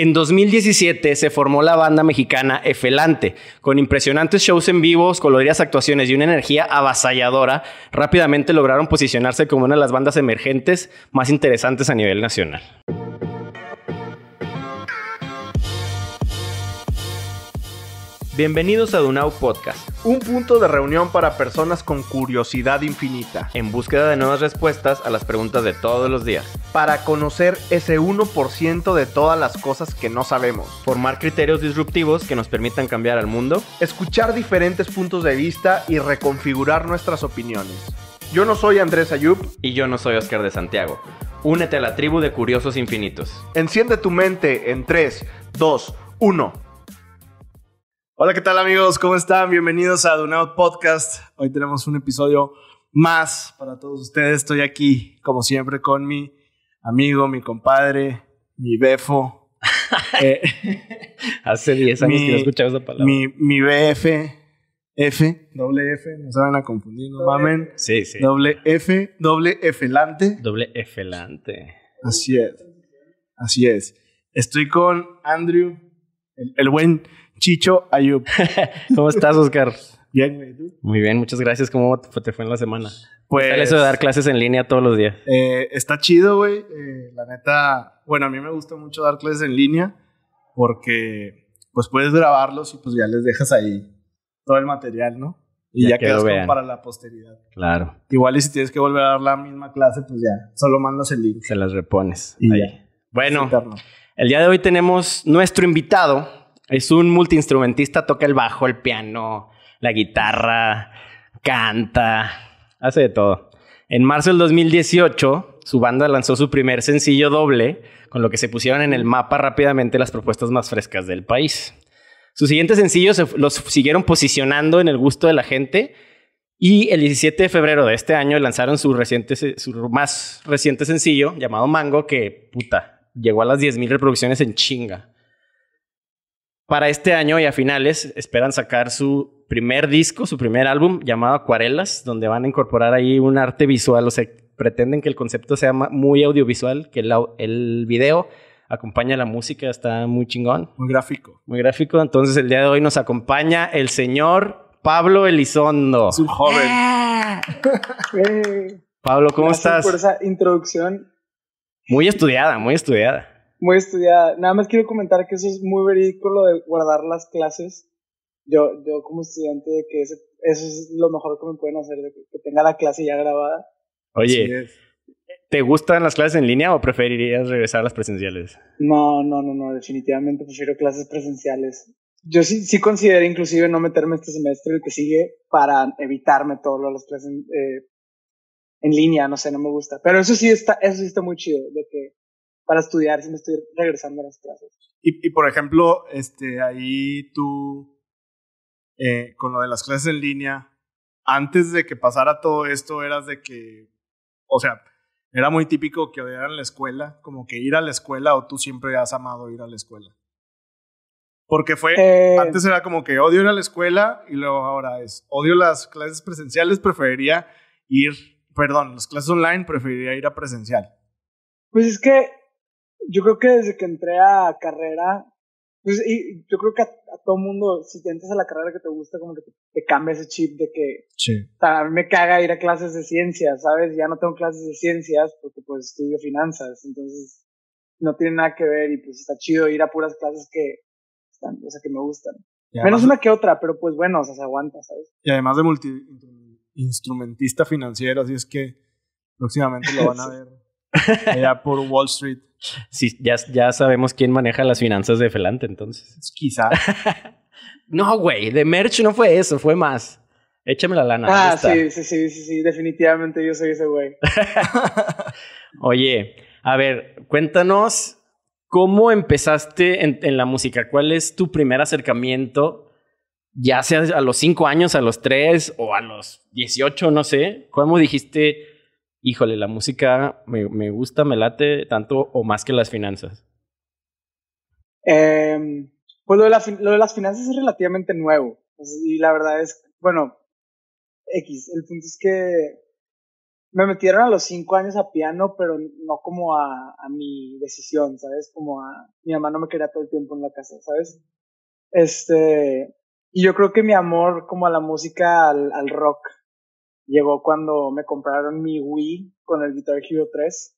En 2017 se formó la banda mexicana Efelante, con impresionantes shows en vivos, coloridas actuaciones y una energía avasalladora, rápidamente lograron posicionarse como una de las bandas emergentes más interesantes a nivel nacional. Bienvenidos a Dunau Podcast, Un punto de reunión para personas con curiosidad infinita. en búsqueda de nuevas respuestas a las preguntas de todos los días. Para conocer ese 1% de todas las cosas que no sabemos. Formar criterios disruptivos que nos permitan cambiar al mundo. Escuchar diferentes puntos de vista y reconfigurar nuestras opiniones. Yo no soy Andrés Ayub. Y yo no soy Oscar de Santiago. Únete a la tribu de curiosos infinitos. Enciende tu mente en 3, 2, 1. Hola, ¿qué tal amigos? ¿Cómo están? Bienvenidos a Dunout Podcast. Hoy tenemos un episodio más para todos ustedes. Estoy aquí, como siempre, con mi amigo, mi compadre, mi befo, eh, Hace 10 años que no escuchaba esa palabra. mi, mi BF, F, doble F, no se van a confundir, no mamen. Sí, sí. Doble F, doble F-lante. Doble F-lante. Así es. Así es. Estoy con Andrew, el, el buen Chicho Ayub. ¿Cómo estás, Oscar? Bien, güey, ¿tú? Muy bien, muchas gracias. ¿Cómo te fue- en la semana? Pues ¿Qué tal eso de dar clases en línea todos los días? eh, está chido, güey. Eh, la neta, bueno, a mí me gusta mucho dar clases en línea porque pues puedes grabarlos y pues ya les dejas ahí todo el material, ¿no? Y Ya ya, quedas como para la posteridad. Claro, Igual y si tienes que volver a dar la misma clase, pues ya, solo mandas el link. se las repones. Y Ahí. ya. Bueno, el día de hoy tenemos nuestro invitado. Es un multiinstrumentista, toca el bajo, el piano, la guitarra, canta, hace de todo. En marzo del 2018, su banda lanzó su primer sencillo doble, con lo que se pusieron en el mapa rápidamente las propuestas más frescas del país. Sus siguientes sencillos se- los siguieron posicionando en el gusto de la gente y el 17 de febrero de este año lanzaron su, reciente, su más reciente sencillo llamado Mango, que puta, llegó a las 10.000 reproducciones en chinga. Para este año y a finales esperan sacar su primer disco, su primer álbum llamado Acuarelas, donde van a incorporar ahí un arte visual, o sea, pretenden que el concepto sea muy audiovisual, que el, el video acompaña a la música, está muy chingón, Muy gráfico. muy gráfico. Entonces el día de hoy nos acompaña el señor Pablo Elizondo. Es un joven. Eh, Pablo, ¿cómo gracias estás? Por esa introducción Muy estudiada, muy estudiada. Muy estudiada. Nada más quiero comentar que eso es muy verídico lo de guardar las clases. Yo, yo como estudiante de que ese- eso es lo mejor que me pueden hacer, de que, que tenga la clase ya grabada. Oye. ¿te gustan las clases en línea o preferirías regresar a las presenciales? No, no, no, no, definitivamente prefiero clases presenciales. Yo sí, sí considero inclusive no meterme este semestre el que sigue para evitarme todas las clases eh, en línea, no sé, no me gusta. Pero eso sí está, eso sí está muy chido, de que para estudiar sí me estoy regresando a las clases. Y, y, por ejemplo, este, ahí tú, eh, con lo de las clases en línea, antes de que pasara todo esto, eras de que, o sea, era muy típico que odiaran la escuela, como que ir a la escuela o tú siempre has amado ir a la escuela. Porque fue, Eh, antes era como que odio ir a la escuela y luego ahora es odio las clases presenciales, preferiría ir, perdón, las clases online, preferiría ir a presencial. Pues es que yo creo que desde que entré a carrera, pues y yo creo que a, a todo mundo, si te entras a la carrera que te gusta, como que te, te cambia ese chip de que Sí. a mí me caga ir a clases de ciencias, ¿sabes? Ya no tengo clases de ciencias porque pues estudio finanzas, entonces no tiene nada que ver y pues está chido ir a puras clases que están, o sea, que me gustan. Menos una que otra, pero pues bueno, o sea, se aguanta, ¿sabes? Y además de multi instrumentista financiero, así es que próximamente lo van a ver allá por Wall Street. Sí, ya, ya sabemos quién maneja las finanzas de Felante, entonces. Quizá. No, güey, de merch no fue eso, fue más. Échame la lana. ah, sí, sí, sí, sí, sí, definitivamente yo soy ese güey. Oye, a ver, cuéntanos cómo empezaste en, en la música. ¿Cuál es tu primer acercamiento? Ya sea a los 5 años, a los 3 o a los 18, no sé. ¿Cómo dijiste, híjole, la música me, me gusta, me late tanto o más que las finanzas? Eh, pues lo de, la fin- lo de las finanzas es relativamente nuevo. Y la verdad es, bueno, X. El punto es que me metieron a los cinco años a piano, pero no como a, a mi decisión, ¿sabes? Como a mi mamá no me quería todo el tiempo en la casa, ¿sabes? Este, y yo creo que mi amor como a la música, al rock, llegó cuando me compraron mi Wii con el Guitar Hero 3,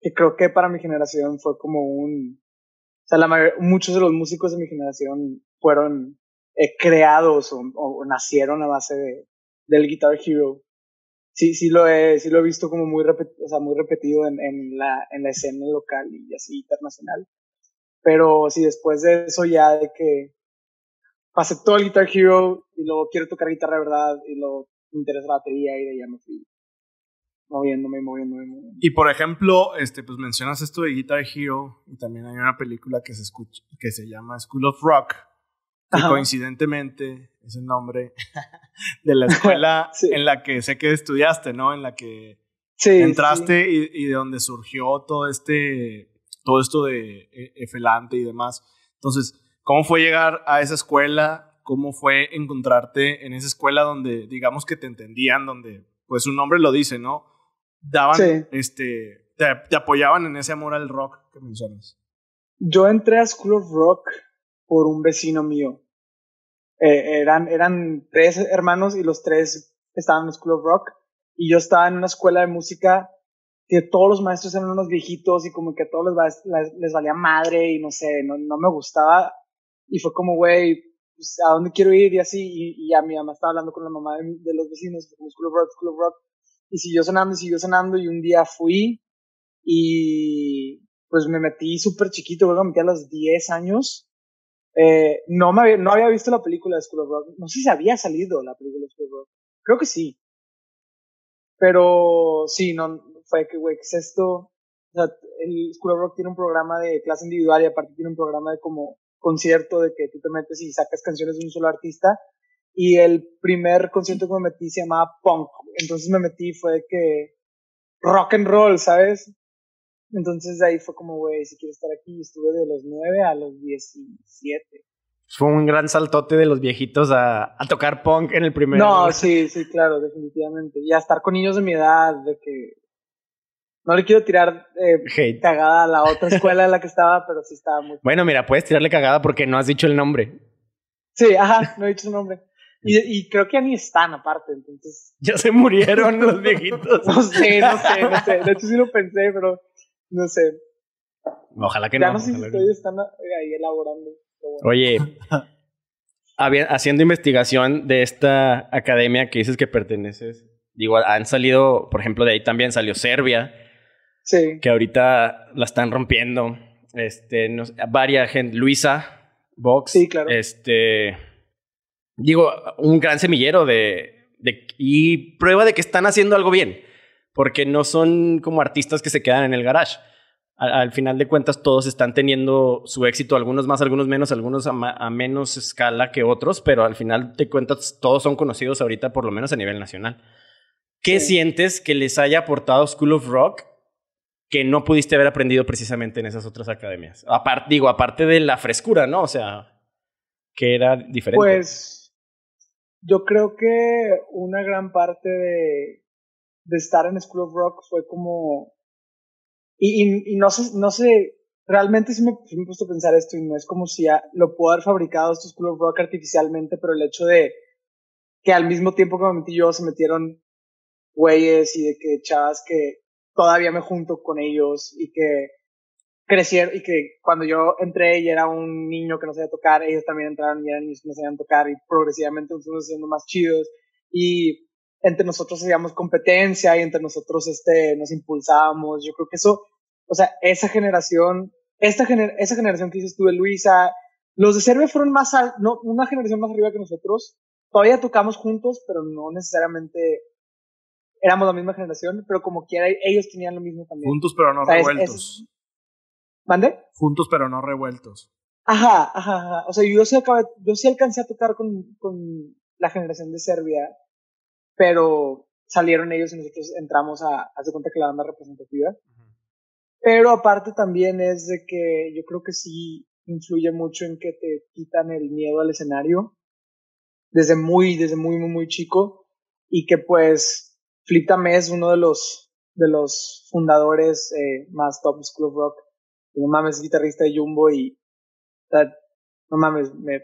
que creo que para mi generación fue como un, o sea, la muchos de los músicos de mi generación fueron eh, creados o, o, nacieron a base de, del Guitar Hero. Sí, sí lo he, sí lo he visto como muy, o sea, muy repetido en, en, la, en la escena local y así internacional. Pero sí, después de eso ya de que pasé todo el Guitar Hero y luego quiero tocar guitarra de verdad y luego me interesa la batería y de ya me fui moviéndome, moviéndome, moviéndome. Y por ejemplo, este, pues mencionas esto de Guitar Hero y también hay una película que se escucha, que se llama School of Rock, que coincidentemente es el nombre de la escuela en la que sé que estudiaste, ¿no? En la que entraste Y, y, de donde surgió todo este, todo esto de Efelante y demás. Entonces, ¿cómo fue llegar a esa escuela? ¿Cómo fue encontrarte en esa escuela donde, digamos que te entendían, donde, pues su nombre lo dice, ¿no? daban, este, te, apoyaban en ese amor al rock que mencionas. Yo entré a School of Rock por un vecino mío. Eh, eran, eran tres hermanos y los tres estaban en School of Rock. Y yo estaba en una escuela de música que todos los maestros eran unos viejitos y como que a todos les, les, valía madre y no sé, no, no me gustaba. Y fue como, güey, pues, ¿a dónde quiero ir? Y así, y, ya mi mamá estaba hablando con la mamá de, los vecinos, School of Rock, of Rock y siguió sonando y siguió sonando y un día fui y pues me metí súper chiquito, luego me metí a los 10 años. Eh, no, me había, no había visto la película de School of Rock, no sé si había salido la película de School of Rock, creo que sí. Pero sí, no, fue que, güey, ¿qué es esto? O sea, el School of Rock tiene un programa de clase individual y aparte tiene un programa de como concierto de que tú te metes y sacas canciones de un solo artista y el primer concierto que me metí se llamaba punk. Entonces me metí fue que rock and roll, ¿sabes? Entonces ahí fue como, güey, si quiero estar aquí, estuve de los 9 a los 17. Fue un gran saltote de los viejitos a, a tocar punk en el primer. No, sí, sí, claro, definitivamente. Y a estar con niños de mi edad, de que no le quiero tirar eh, cagada a la otra escuela en la que estaba, pero sí estaba muy. Bueno, mira, puedes tirarle cagada porque no has dicho el nombre. Sí, ajá, no he dicho su nombre. Y, creo que ya ni están aparte, entonces. Ya se murieron los viejitos. no sé, no sé, no sé. De hecho sí lo pensé, pero no sé. Ojalá que no. Ya no sé si estoy están ahí elaborando. Oye, haciendo investigación de esta academia que dices que perteneces, digo, han salido, por ejemplo, de ahí también salió Serbia. Sí. Que ahorita la están rompiendo. Este, no varias gente, Luisa Vox. Sí, claro. Este digo, un gran semillero de, de, y prueba de que están haciendo algo bien, porque no son como artistas que se quedan en el garage. Al, final de cuentas, todos están teniendo su éxito, algunos más, algunos menos, algunos a, menos escala que otros, pero al final de cuentas, todos son conocidos ahorita, por lo menos a nivel nacional. ¿Qué sientes que les haya aportado School of Rock que no pudiste haber aprendido precisamente en esas otras academias? Aparte, digo, aparte de la frescura, ¿no? O sea, que era diferente. Pues yo creo que una gran parte de, estar en School of Rock fue como... Y, no sé, no sé, realmente sí me, he puesto a pensar esto y no es como si lo puedo haber fabricado esto School of Rock artificialmente, pero el hecho de que al mismo tiempo que me metí yo se metieron güeyes y de que chavas que todavía me junto con ellos y que crecieron y que cuando yo entré y era un niño que no sabía tocar, ellos también entraron y eran niños que no sabían tocar y progresivamente nos fuimos haciendo más chidos y entre nosotros hacíamos competencia y entre nosotros este, nos impulsábamos. Yo creo que eso, o sea, esa generación, esta gener esa generación que dices tú de Luisa, los de Serbia fueron más, no, una generación más arriba que nosotros. Todavía tocamos juntos, pero no necesariamente éramos la misma generación, pero como quiera, ellos tenían lo mismo también. Juntos, pero no revueltos. ¿Mande? Juntos pero no revueltos. Ajá, ajá, ajá. O sea, yo sí, acabé, yo sí alcancé a tocar con, con la generación de Serbia, pero salieron ellos y nosotros entramos a hacer cuenta que la banda representativa. Pero aparte también es de que yo creo que sí influye mucho en que te quitan el miedo al escenario desde muy, desde muy, muy, muy chico y que pues Flip también es uno de los, de los fundadores eh, más top de School of Rock. No mames, es guitarrista de Jumbo y no mames, me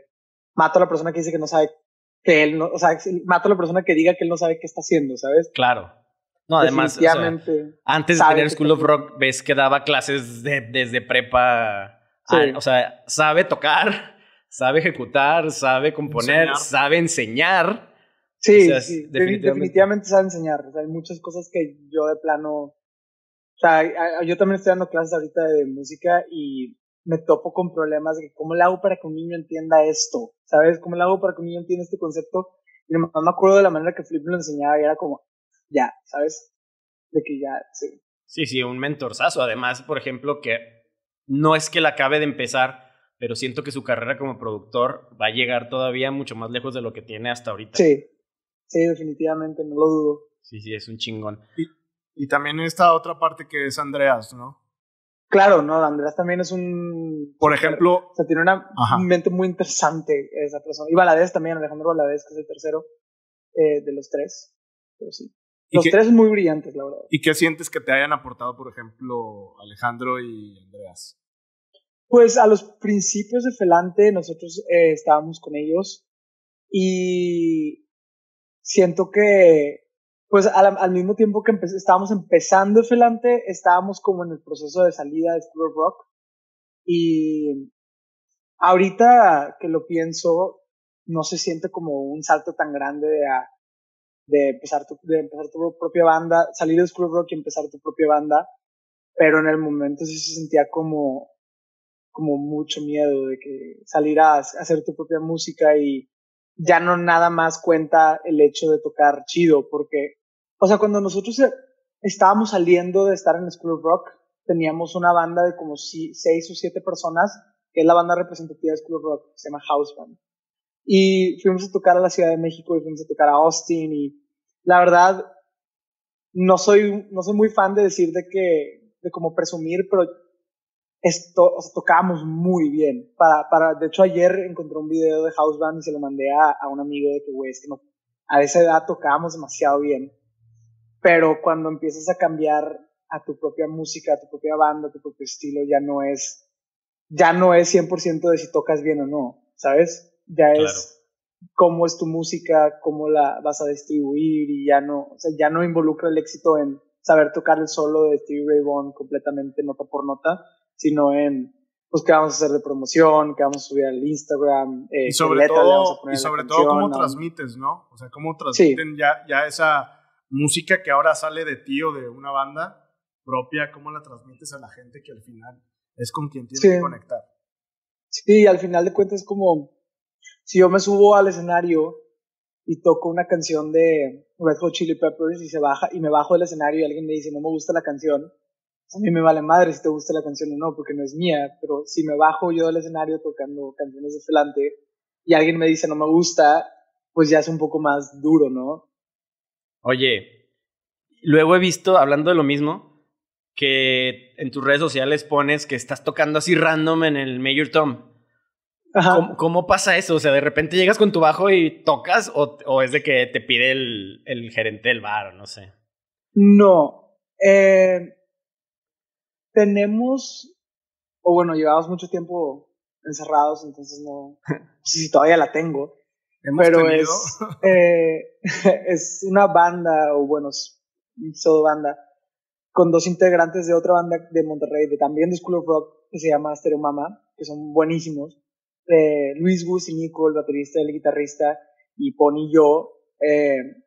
mato a la persona que dice que no sabe que él no, o sea, mato a la persona que diga que él no sabe qué está haciendo, ¿sabes? Claro. No, además, antes de tener School of Rock, ves que daba clases de, desde prepa. o sea, sabe tocar, sabe ejecutar, sabe componer, sabe enseñar. Sí, definitivamente. sabe enseñar. O sea, hay muchas cosas que yo de plano. O sea, yo también estoy dando clases ahorita de música y me topo con problemas de cómo le hago para que un niño entienda esto, ¿sabes? ¿Cómo le hago para que un niño entienda este concepto? Y no me acuerdo de la manera que Flip lo enseñaba y era como, ya, ¿sabes? De que ya, sí. Sí, sí, un mentorzazo. Además, por ejemplo, que no es que la acabe de empezar, pero siento que su carrera como productor va a llegar todavía mucho más lejos de lo que tiene hasta ahorita. Sí, sí, definitivamente, no lo dudo. Sí, sí, es un chingón. Y, y también esta otra parte que es Andreas, ¿no? Claro, no, Andreas también es un... Por ejemplo... O sea, tiene una mente muy interesante esa persona. Y Valadez también, Alejandro Valadez, que es el tercero eh, de los tres. Pero sí. Los tres muy brillantes, la verdad. ¿Y qué sientes que te hayan aportado, por ejemplo, Alejandro y Andreas? Pues a los principios de Felante nosotros eh, estábamos con ellos y siento que pues al, mismo tiempo que estábamos empezando Felante, estábamos como en el proceso de salida de School Rock. Y ahorita que lo pienso, no se siente como un salto tan grande de, de, empezar, tu, de empezar tu propia banda, salir de School Rock y empezar tu propia banda. Pero en el momento sí se sentía como, como mucho miedo de que salir a hacer tu propia música y ya no nada más cuenta el hecho de tocar chido, porque o sea, cuando nosotros eh, estábamos saliendo de estar en School of Rock, teníamos una banda de como seis o siete personas, que es la banda representativa de School of Rock, se llama House Band. Y fuimos a tocar a la Ciudad de México y fuimos a tocar a Austin y la verdad, no soy, no soy muy fan de decir de que, de como presumir, pero esto, o sea, tocábamos muy bien. Para, para, de hecho, ayer encontré un video de House Band y se lo mandé a, a un amigo de que, güey, es que no, a esa edad tocábamos demasiado bien pero cuando empiezas a cambiar a tu propia música, a tu propia banda, a tu propio estilo, ya no es, ya no es 100% de si tocas bien o no, ¿sabes? Ya es cómo es tu música, cómo la vas a distribuir y ya no, o sea, ya no involucra el éxito en saber tocar el solo de Stevie Ray Vaughan completamente nota por nota, sino en pues qué vamos a hacer de promoción, qué vamos a subir al Instagram, eh, y sobre todo, y sobre todo cómo transmites, ¿no? O sea, cómo transmiten ya, ya esa música que ahora sale de ti o de una banda propia, cómo la transmites a la gente que al final es con quien tienes que conectar. Sí, al final de cuentas es como si yo me subo al escenario y toco una canción de Red Hot Chili Peppers y se baja y me bajo del escenario y alguien me dice no me gusta la canción, a mí me vale madre si te gusta la canción o no, porque no es mía, pero si me bajo yo del escenario tocando canciones de Felante y alguien me dice no me gusta, pues ya es un poco más duro, ¿no? Oye, luego he visto, hablando de lo mismo, que en tus redes sociales pones que estás tocando así random en el Major Tom. ¿Cómo, pasa eso? O sea, de repente llegas con tu bajo y tocas o, es de que te pide el, el gerente del bar o no sé. No. Eh, tenemos, o bueno, llevamos mucho tiempo encerrados, entonces no, no sé si todavía la tengo pero es, eh, es una banda, o bueno, solo banda, con dos integrantes de otra banda de Monterrey, de también de School of Rock, que se llama Stereo Mama, que son buenísimos. Eh, Luis Gus y Nico, el baterista y el guitarrista, y Pony y yo, eh,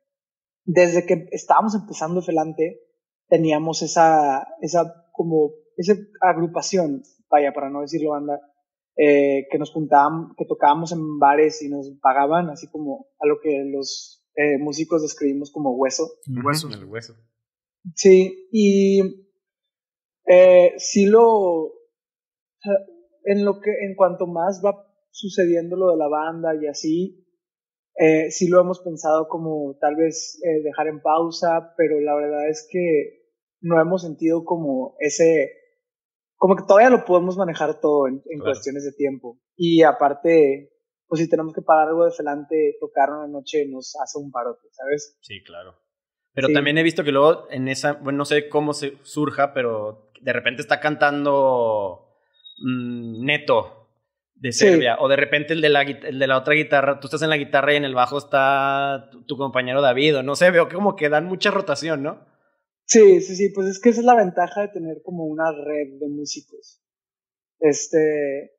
desde que estábamos empezando Felante, teníamos esa, esa como, esa agrupación, vaya, para no decirlo banda, eh, que nos juntábamos, que tocábamos en bares y nos pagaban, así como a lo que los eh, músicos describimos como hueso. El hueso. El hueso. Sí, y eh, sí lo, en lo que, en cuanto más va sucediendo lo de la banda y así, eh, sí lo hemos pensado como tal vez eh, dejar en pausa, pero la verdad es que no hemos sentido como ese como que todavía lo podemos manejar todo en, cuestiones de tiempo. Y aparte, pues si tenemos que pagar algo de felante, tocar una noche nos hace un parote, ¿sabes? Sí, claro. Pero Sí. también he visto que luego en esa, bueno, no sé cómo se surja, pero de repente está cantando mm, Neto de Sí. Serbia. O de repente el de, la, el de la otra guitarra, tú estás en la guitarra y en el bajo está tu, tu compañero David. O no sé, veo que como que dan mucha rotación, ¿no? Sí, sí, sí, pues es que esa es la ventaja de tener como una red de músicos. Este,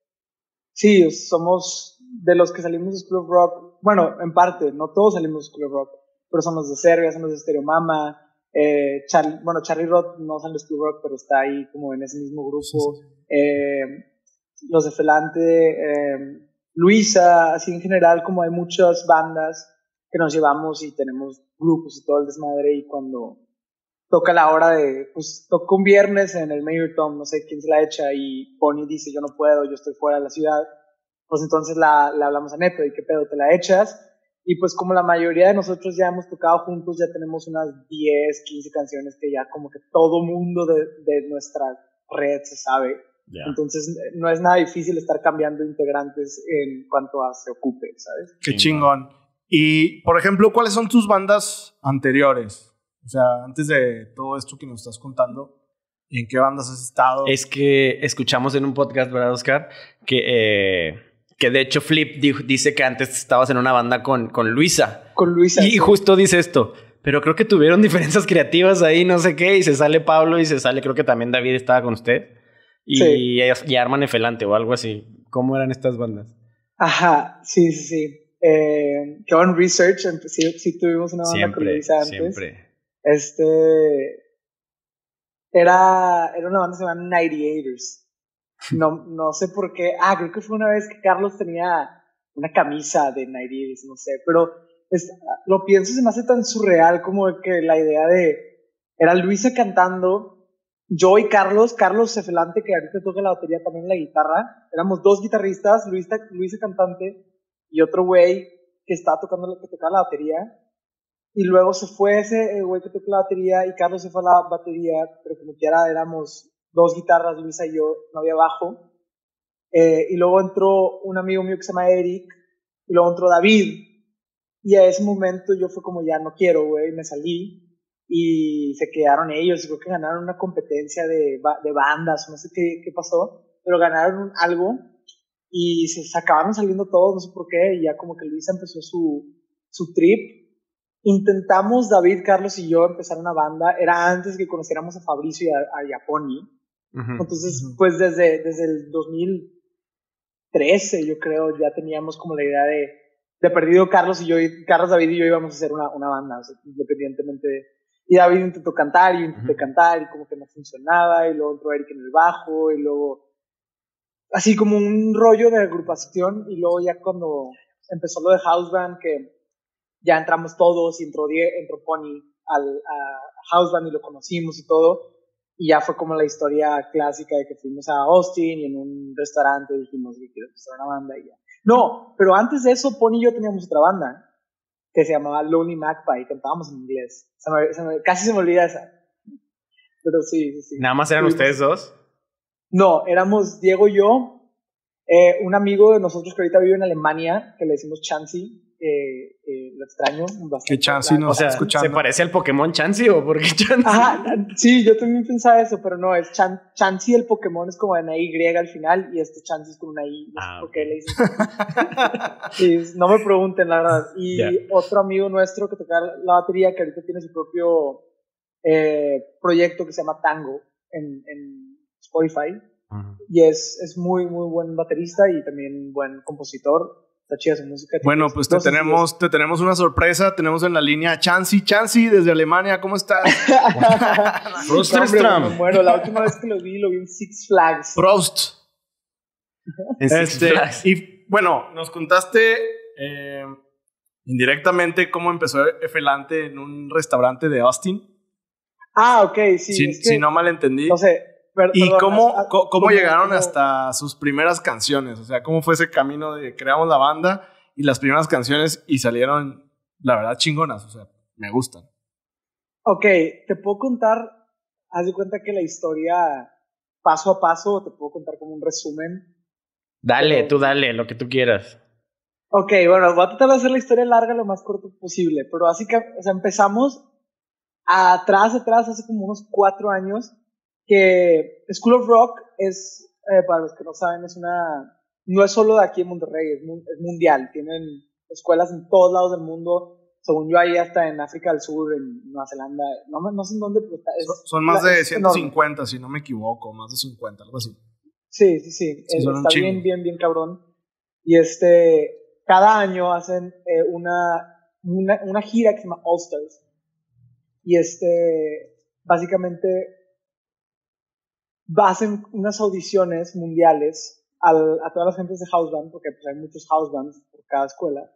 sí, somos de los que salimos de School of Rock, bueno, en parte, no todos salimos de School of Rock, pero son los de Serbia, son los de Stereo Mama, eh, Char- bueno, Charlie Roth no sale de School of Rock, pero está ahí como en ese mismo grupo, eh, los de Felante, eh, Luisa, así en general, como hay muchas bandas que nos llevamos y tenemos grupos y todo el desmadre y cuando toca la hora de, pues toca un viernes en el Mayor Tom, no sé quién se la echa y Pony dice yo no puedo, yo estoy fuera de la ciudad, pues entonces la, la hablamos a Neto y qué pedo te la echas y pues como la mayoría de nosotros ya hemos tocado juntos, ya tenemos unas 10, 15 canciones que ya como que todo mundo de, de nuestra red se sabe. Entonces no es nada difícil estar cambiando integrantes en cuanto a se ocupe, ¿sabes? Qué chingón. Y, por ejemplo, ¿cuáles son tus bandas anteriores? O sea, antes de todo esto que nos estás contando, ¿en qué bandas has estado? Es que escuchamos en un podcast, ¿verdad, Oscar? Que, eh, que de hecho Flip dijo- dice que antes estabas en una banda con, con Luisa. Con Luisa. Y sí. justo dice esto. Pero creo que tuvieron diferencias creativas ahí, no sé qué, y se sale Pablo y se sale, creo que también David estaba con usted. Y, Sí. ellos- y arman Efelante o algo así. ¿Cómo eran estas bandas? Ajá, sí, sí, sí. Eh, que on research, sí, sí tuvimos una banda con Siempre, Luisa antes. siempre. Este era, era una banda que se llama 98ers. No, no sé por qué. Ah, creo que fue una vez que Carlos tenía una camisa de 98ers, no sé. Pero es- lo pienso se me hace tan surreal como que la idea de. Era Luisa cantando, yo y Carlos, Carlos Cefelante, que ahorita toca la batería también la guitarra. Éramos dos guitarristas, Luisa, Luisa cantante y otro güey que estaba tocando que tocaba la batería. Y luego se fue ese eh, güey que tocó la batería y Carlos se fue a la batería, pero como quiera éramos dos guitarras, Luisa y yo, no había bajo. Eh, y luego entró un amigo mío que se llama Eric, y luego entró David. Y a ese momento yo fue como, ya no quiero, güey, me salí. Y se quedaron ellos, creo que ganaron una competencia de, de bandas, no sé qué, qué pasó, pero ganaron algo y se, se acabaron saliendo todos, no sé por qué, y ya como que Luisa empezó su, su trip intentamos David, Carlos y yo empezar una banda. Era antes que conociéramos a Fabricio y a, a Yaponi. Entonces, pues desde, desde el 2013, yo creo, ya teníamos como la idea de, de perdido Carlos y yo, y- Carlos, David y yo íbamos a hacer una, una banda, o sea, independientemente. de- y David intentó cantar, y yo intenté cantar, y como que no funcionaba, y luego entró Eric en el bajo, y luego. Así como un rollo de agrupación, y luego ya cuando empezó lo de House Band, que ya entramos todos, y entró, Die- entró Pony al, a House Band y lo conocimos y todo. Y ya fue como la historia clásica de que fuimos a Austin y en un restaurante dijimos que quiero empezar una banda y ya. No, pero antes de eso, Pony y yo teníamos otra banda que se llamaba Lonely Magpie y cantábamos en inglés. Se me- se me- casi se me olvida esa. Pero sí, sí, sí. Nada más eran ustedes dos. No, éramos Diego y yo, eh, un amigo de nosotros que ahorita vive en Alemania, que le decimos Chansey, eh, eh, lo extraño bastante. Que Chansey nos O sea, está escuchando. ¿se parece al Pokémon Chansey o por qué Chansey? Ajá, sí, yo también pensaba eso, pero no, es Chan, Chansey el Pokémon es como una Y al final y este Chansey es con una I, no sé Ah, por qué le dicen. Sí, no me pregunten, la verdad. Y otro amigo nuestro que toca la batería, que ahorita tiene su propio eh, proyecto que se llama Tango en, en Spotify. Y es, es muy, muy buen baterista y también buen compositor. Está chida su música. Bueno, pues te tenemos, te tenemos una sorpresa. Tenemos en la línea a Chansey. Chansey, desde Alemania, ¿cómo estás? Frustrstram. me muero. La última vez que lo vi, lo vi en Six Flags. Prost. En Six Este, Flags. y bueno, nos contaste eh, indirectamente cómo empezó Efelante en un restaurante de Austin. Ah, ok, sí. si, es que, si no malentendí. No sé. ¿Y cómo, ah, cómo como- llegaron hasta sus primeras canciones? O sea, ¿cómo fue ese camino de creamos la banda y las primeras canciones y salieron, la verdad, chingonas? O sea, me gustan. Ok, te puedo contar, haz de cuenta que la historia paso a paso, te puedo contar como un resumen. Dale, pero- tú dale, lo que tú quieras. Ok, bueno, voy a tratar de hacer la historia larga lo más corto posible, pero así que, o sea, empezamos atrás, atrás, hace como unos cuatro años, que School of Rock es, eh, para los que no saben, es una, no es solo de aquí en Monterrey, es, es mundial. Tienen escuelas en todos lados del mundo. Según yo, ahí hasta en África del Sur, en Nueva Zelanda, no, no sé en dónde, pero está, son, son, más de 150, si no me equivoco, más de 50, algo así. Sí, sí, sí, sí está bien, bien, bien cabrón. Y este, cada año hacen eh, una, una, una, gira que se llama All Stars. Y este, básicamente, hacen unas audiciones mundiales al, a todas las gentes de house band, porque pues, hay muchos house bands por cada escuela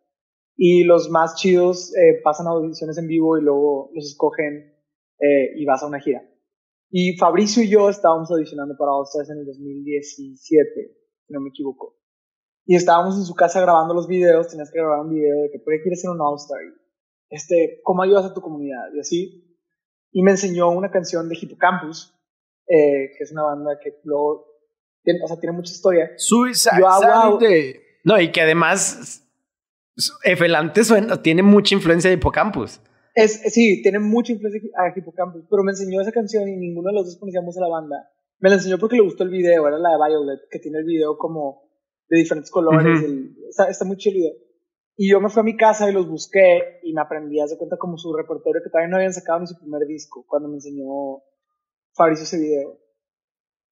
y los más chidos eh, pasan audiciones en vivo y luego los escogen eh, y vas a una gira. Y Fabricio y yo estábamos audicionando para All en el 2017, si no me equivoco. Y estábamos en su casa grabando los videos, tenías que grabar un video de que por qué quieres ser un All-Star, este, cómo ayudas a tu comunidad y así. Y me enseñó una canción de Hippocampus, eh, que es una banda que luego, tiene, o sea, tiene mucha historia. Suicide. No, y que además Efelante suena, tiene mucha influencia de Hippocampus. Es, sí, tiene mucha influencia de Hippocampus, pero me enseñó esa canción y ninguno de los dos conocíamos a la banda. Me la enseñó porque le gustó el video, era la de Violet, que tiene el video como de diferentes colores, está, muy chido. Y yo me fui a mi casa y los busqué y me aprendí, hace cuenta como su repertorio que todavía no habían sacado ni su primer disco cuando me enseñó Fabricio ese video.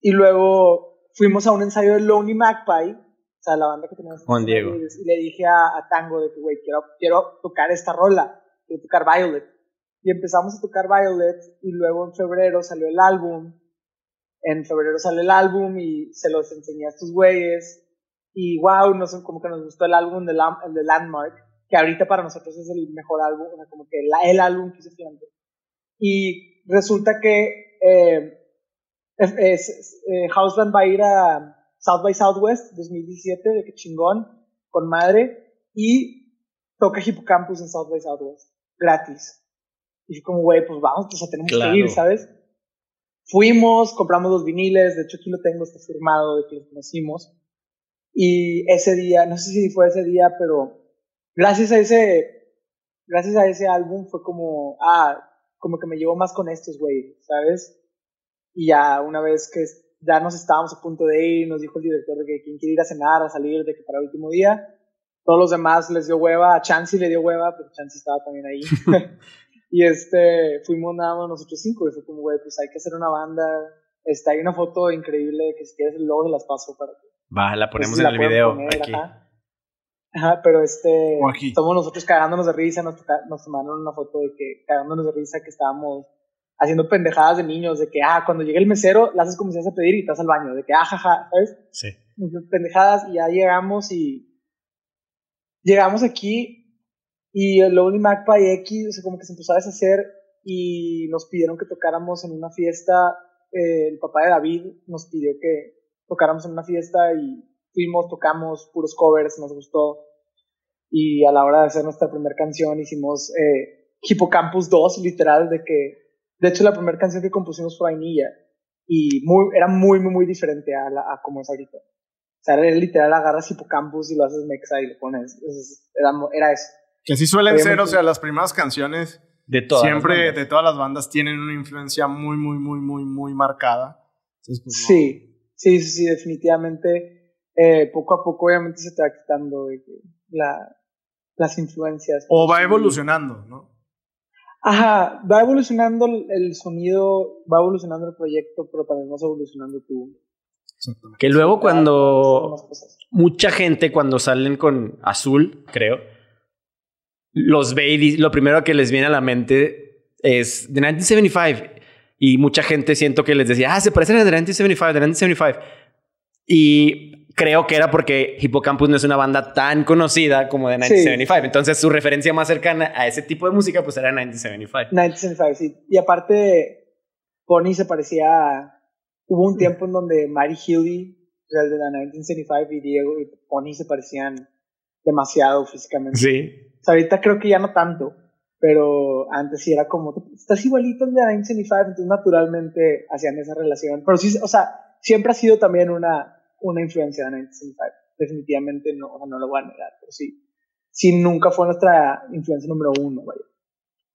Y luego fuimos a un ensayo de Lonely Magpie o sea, la banda que teníamos. Juan Diego. Y, le dije a, Tango de que, güey, quiero, quiero tocar esta rola, quiero tocar Violet. Y empezamos a tocar Violet y luego en febrero salió el álbum. En febrero salió el álbum y se los enseñé a estos güeyes. Y wow, no sé, como que nos gustó el álbum de, el de Landmark, que ahorita para nosotros es el mejor álbum, o sea, como que el álbum que hizo Gigante. Y resulta que eh, es, eh, Houseband va a ir a, South by Southwest 2017, de que chingón, con madre, y toca Hippocampus en South by Southwest, gratis. Y fue como, güey, pues vamos, pues tenemos que ir, ¿sabes? Fuimos, compramos los viniles, de hecho aquí lo tengo, está firmado de que los conocimos. Y ese día, no sé si fue ese día, pero gracias a ese, gracias a ese álbum fue como, ah, como que me llevo más con estos, güey, ¿sabes? Y ya una vez que ya nos estábamos a punto de ir, nos dijo el director de que quien quiere ir a cenar, a salir, de que para el último día. Todos los demás les dio hueva, a Chansey le dio hueva, pero Chansey estaba también ahí. y este, fuimos nada más nosotros cinco, y fue como, güey, pues hay que hacer una banda. Está hay una foto increíble que si quieres luego se las paso para que. Va, la ponemos en el video. aquí. Ajá. Pero este, estamos nosotros cagándonos de risa, nos, nos tomaron una foto de que cagándonos de risa que estábamos haciendo pendejadas de niños, de que, ah, cuando llegue el mesero, le haces como si vas a pedir y te vas al baño, de que, ah, jaja, ¿sabes? Sí. Pendejadas y ya llegamos y llegamos aquí y el Lonely Magpie X, o sea, como que se empezó a deshacer y nos pidieron que tocáramos en una fiesta, eh, el papá de David nos pidió que tocáramos en una fiesta y fuimos, tocamos puros covers, nos gustó y a la hora de hacer nuestra primera canción hicimos eh, Hippocampus 2, literal, de que de hecho, la primera canción que compusimos fue Vainilla y muy, era muy, muy, muy diferente a, la, a como es ahorita. O sea, era literal, agarras Hippocampus y lo haces mexa y lo pones. Era, era eso. Que así suelen ser, o sea, las primeras canciones de todas siempre de todas las bandas tienen una influencia muy, muy, muy, muy, muy marcada. Pues, sí, sí, sí, sí, definitivamente. Eh, poco a poco, obviamente, se te va quitando la, las influencias. O va evolucionando, ¿no? Ajá, va evolucionando el sonido, va evolucionando el proyecto, pero también vas evolucionando tú. Que luego cuando mucha gente cuando salen con azul, creo, los ve y lo primero que les viene a la mente es The 1975. Y mucha gente siento que les decía, ah, se parecen a The 1975, The 1975. Y creo que era porque Hippocampus no es una banda tan conocida como de 1975. Entonces su referencia más cercana a ese tipo de música pues era 1975. 1975, sí. Y aparte, Pony se parecía... Hubo un tiempo en donde Mary Healy, el de la 1975, y Diego y Pony se parecían demasiado físicamente. Sí. O sea, ahorita creo que ya no tanto, pero antes sí era como, estás igualito al de 1975, entonces naturalmente hacían esa relación. Pero sí, o sea, siempre ha sido también una una influencia de 1975. Definitivamente no, no lo voy a negar, pero sí. Sí, nunca fue nuestra influencia número uno, vaya.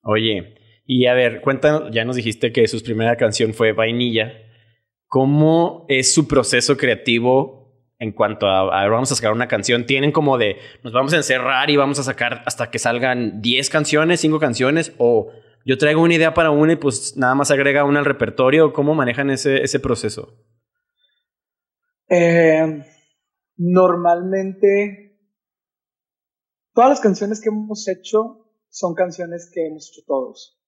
Oye, Y a ver, cuéntanos, ya nos dijiste que su primera canción fue Vainilla. ¿Cómo es su proceso creativo en cuanto a, a ver, vamos a sacar una canción? ¿Tienen como de, nos vamos a encerrar y vamos a sacar hasta que salgan 10 canciones, 5 canciones? ¿O yo traigo una idea para una y pues nada más agrega una al repertorio? ¿Cómo manejan ese, ese proceso? Eh, normalmente, todas las canciones que hemos hecho son canciones que hemos hecho todos.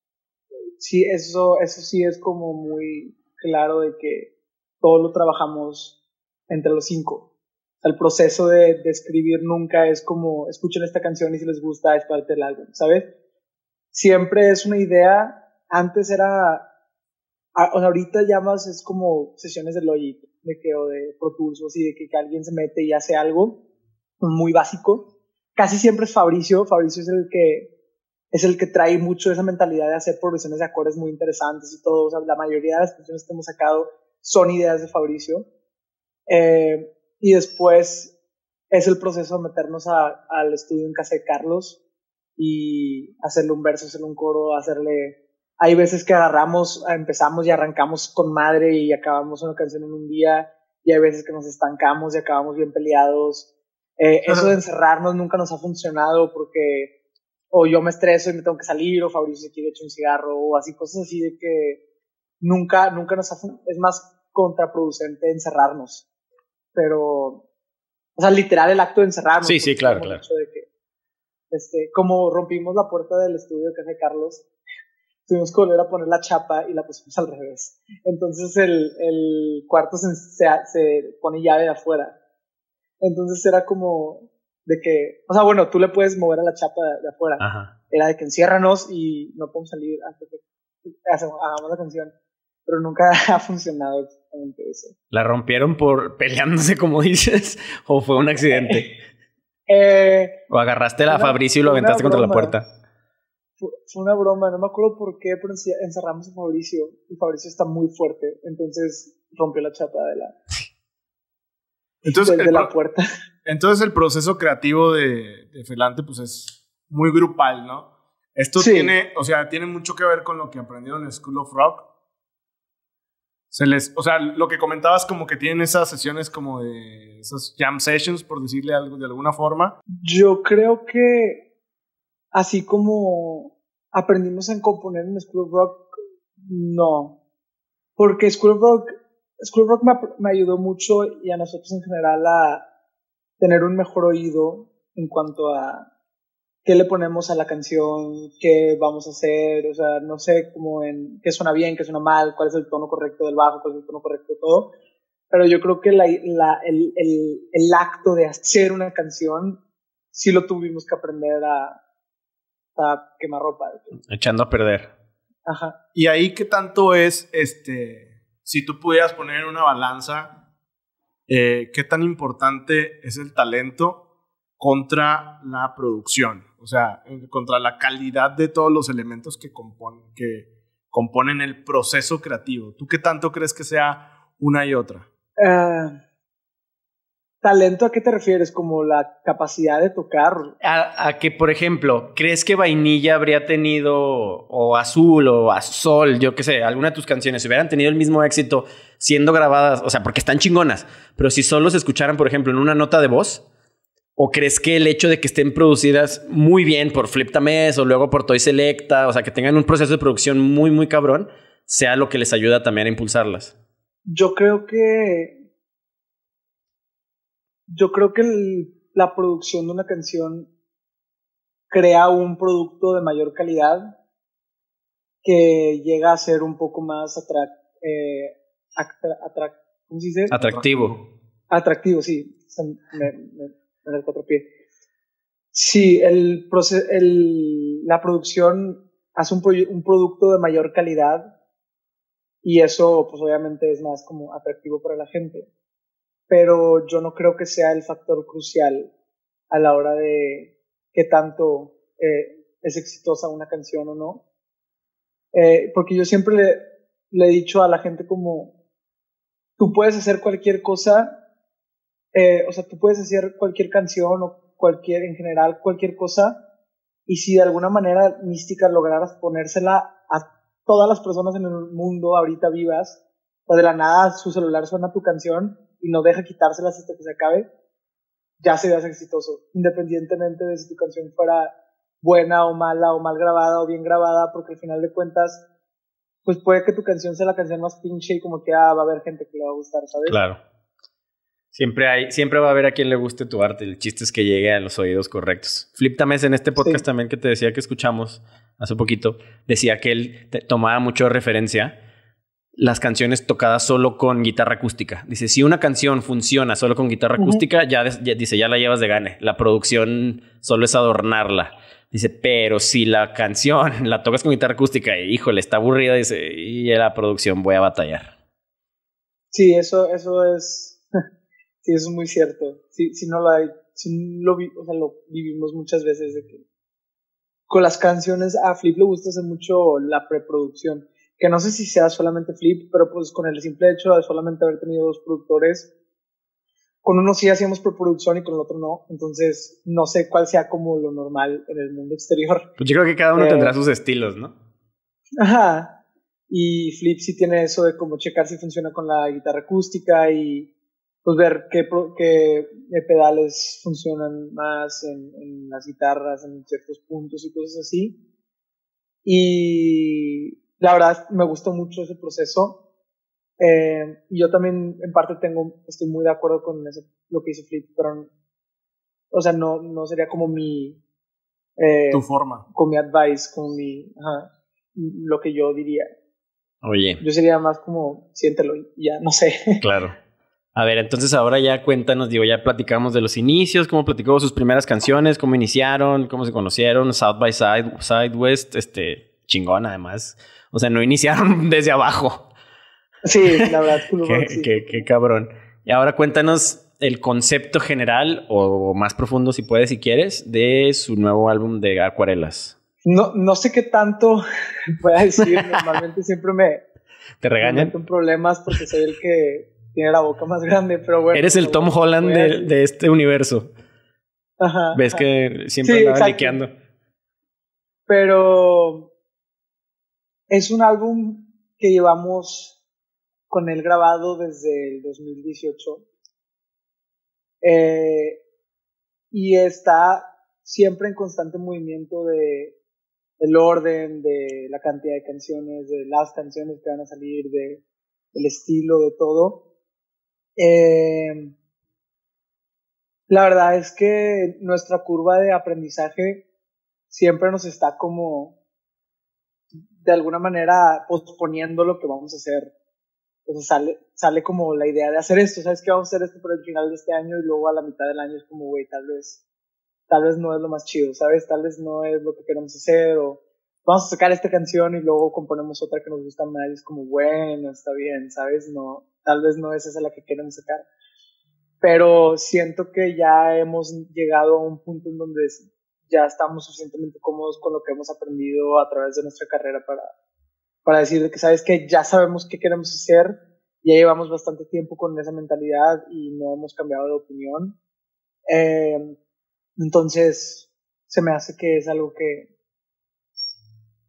Sí, eso, eso sí es como muy claro de que todo lo trabajamos entre los cinco. El proceso de, de escribir nunca es como escuchen esta canción y si les gusta es parte del álbum, ¿sabes? Siempre es una idea. Antes era, ahorita ya más es como sesiones de Logic, de que, o de Pro Tools, de que, que alguien se mete y hace algo muy básico. Casi siempre es Fabricio. Fabricio es el que es el que trae mucho esa mentalidad de hacer progresiones de acordes muy interesantes y todo. O sea, la mayoría de las canciones que hemos sacado son ideas de Fabricio. Eh, y después es el proceso de meternos al estudio en casa de Carlos y hacerle un verso, hacerle un coro, hacerle... Hay veces que agarramos, empezamos y arrancamos con madre y acabamos una canción en un día y hay veces que nos estancamos y acabamos bien peleados. Eh, eso de encerrarnos nunca nos ha funcionado porque o yo me estreso y me tengo que salir, o Fabricio se quiere echar un cigarro, o así, cosas así de que nunca, nunca nos hace, es más contraproducente encerrarnos. Pero, o sea, literal el acto de encerrarnos. Sí, sí, claro, claro. De que, este, como rompimos la puerta del estudio de Café Carlos, tuvimos que volver a poner la chapa y la pusimos al revés. Entonces el, el cuarto se, se, se pone llave de afuera. Entonces era como, de que, o sea, bueno, tú le puedes mover a la chapa de, de afuera. Ajá. Era de que enciérranos y no podemos salir hasta que hagamos la canción. Pero nunca ha funcionado exactamente eso. ¿La rompieron por peleándose, como dices? ¿O fue un accidente? eh, ¿O agarraste a Fabricio y lo aventaste contra la puerta? Fue, una broma, no me acuerdo por qué, pero encerramos a Fabricio y Fabricio está muy fuerte, entonces rompió la chapa de la, entonces, la puerta. Entonces el proceso creativo de, de Felante pues es muy grupal, ¿no? Esto Sí. tiene, o sea, tiene mucho que ver con lo que aprendieron en School of Rock. Se les, o sea, lo que comentabas como que tienen esas sesiones como de esas jam sessions, por decirle algo de alguna forma. Yo creo que así como aprendimos en componer en School of Rock, no. Porque School of Rock, School of Rock me, me ayudó mucho y a nosotros en general a tener un mejor oído en cuanto a qué le ponemos a la canción, qué vamos a hacer, o sea, no sé cómo en qué suena bien, qué suena mal, cuál es el tono correcto del bajo, cuál es el tono correcto de todo. Pero yo creo que la, la, el, el, el acto de hacer una canción sí lo tuvimos que aprender a, a quemar ropa. Echando a perder. Ajá. Y ahí qué tanto es, este, si tú pudieras poner en una balanza, eh, qué tan importante es el talento contra la producción, o sea, contra la calidad de todos los elementos que, compon- que componen el proceso creativo. ¿Tú qué tanto crees que sea una y otra? Eh, ¿Talento a qué te refieres? ¿Como la capacidad de tocar? A, a que, por ejemplo, ¿crees que Vainilla habría tenido, o Azul, o Sol, yo qué sé, alguna de tus canciones, hubieran tenido el mismo éxito siendo grabadas, o sea, porque están chingonas, pero si solo se escucharan, por ejemplo, en una nota de voz? ¿O crees que el hecho de que estén producidas muy bien por Flip Tamés o luego por Toy Selecta, o sea, que tengan un proceso de producción muy, muy cabrón, sea lo que les ayuda también a impulsarlas? Yo creo que. Yo creo que el- la producción de una canción crea un producto de mayor calidad que llega a ser un poco más atrac, eh, atra- atrac- ¿cómo se dice? Atractivo. Atractivo, sí. Me, me, me da cuatro pie. Sí, el el, la producción hace un, un producto de mayor calidad y eso pues obviamente es más como atractivo para la gente. Pero yo no creo que sea el factor crucial a la hora de qué tanto eh, es exitosa una canción o no. Eh, porque yo siempre le, he dicho a la gente como, tú puedes hacer cualquier cosa eh, o sea, tú puedes hacer cualquier canción o cualquier, en general, cualquier cosa y si de alguna manera mística lograras ponérsela a todas las personas en el mundo ahorita vivas, o de la nada su celular suena tu canción y no deja quitárselas hasta que se acabe, ya serías exitoso, independientemente de si tu canción fuera buena o mala o mal grabada o bien grabada, porque al final de cuentas, pues puede que tu canción sea la canción más pinche y como que ah, va a haber gente que le va a gustar, ¿sabes? Claro. Siempre hay, siempre va a haber a quien le guste tu arte. El chiste es que llegue a los oídos correctos. Flip Tamés en este podcast también que te decía que escuchamos hace poquito, decía que él tomaba mucho referencia las canciones tocadas solo con guitarra acústica. Dice, si una canción funciona solo con guitarra acústica, ya, dice, ya la llevas de gane. La producción solo es adornarla. Dice, pero si la canción la tocas con guitarra acústica y híjole, está aburrida, dice, y la producción voy a batallar. Sí, eso, eso es, sí, eso es muy cierto. Si, si no lo hay, si lo, o sea, lo vivimos muchas veces de que con las canciones a Flip le gusta hacer mucho la preproducción que no sé si sea solamente Flip, pero pues con el simple hecho de solamente haber tenido dos productores, con uno sí hacíamos preproducción y con el otro no, entonces no sé cuál sea como lo normal en el mundo exterior. Pues yo creo que cada uno tendrá eh, sus estilos, ¿no? Ajá, y Flip sí tiene eso de como checar si funciona con la guitarra acústica y pues ver qué, qué pedales funcionan más en, en las guitarras, en ciertos puntos y cosas así. Y la verdad me gustó mucho ese proceso. Eh, y yo también en parte tengo, estoy muy de acuerdo con lo que hizo Flip, pero, o sea, no, no sería como mi... Eh, tu forma. Con mi advice, con mi, ajá, lo que yo diría. Oye. Yo sería más como, siéntelo y ya, no sé. Claro. A ver, entonces ahora ya cuéntanos, digo, ya platicamos de los inicios, cómo platicó sus primeras canciones, cómo iniciaron, cómo se conocieron, South by Side, Sidewest, este, chingón además. O sea, no iniciaron desde abajo. Sí, la verdad. qué, qué, cabrón. Y ahora cuéntanos el concepto general o más profundo, si puedes, si quieres, de su nuevo álbum de acuarelas. No, no sé qué tanto pueda decir. Normalmente siempre me. ¿Te regañan? Me problemas porque soy el que tiene la boca más grande, pero bueno. Eres el Tom Holland de, este universo. Ajá. Ves que siempre sí, andaba liqueando. Pero es un álbum que llevamos con él grabado desde el 2018. Eh, y está siempre en constante movimiento de el orden, de la cantidad de canciones, de las canciones que van a salir, de el estilo, de todo. Eh, la verdad es que nuestra curva de aprendizaje siempre nos está como de alguna manera posponiendo lo que vamos a hacer. Entonces sale, sale como la idea de hacer esto, ¿sabes qué? Vamos a hacer esto por el final de este año y luego a la mitad del año es como, güey, tal vez, tal vez no es lo más chido, ¿sabes? Tal vez no es lo que queremos hacer o vamos a sacar esta canción y luego componemos otra que nos gusta más y es como, bueno, está bien, ¿sabes? No, tal vez no es esa la que queremos sacar. Pero siento que ya hemos llegado a un punto en donde ya estamos suficientemente cómodos con lo que hemos aprendido a través de nuestra carrera para, para decir que, sabes que ya sabemos qué queremos hacer, ya llevamos bastante tiempo con esa mentalidad y no hemos cambiado de opinión. Eh, entonces, se me hace que es algo que,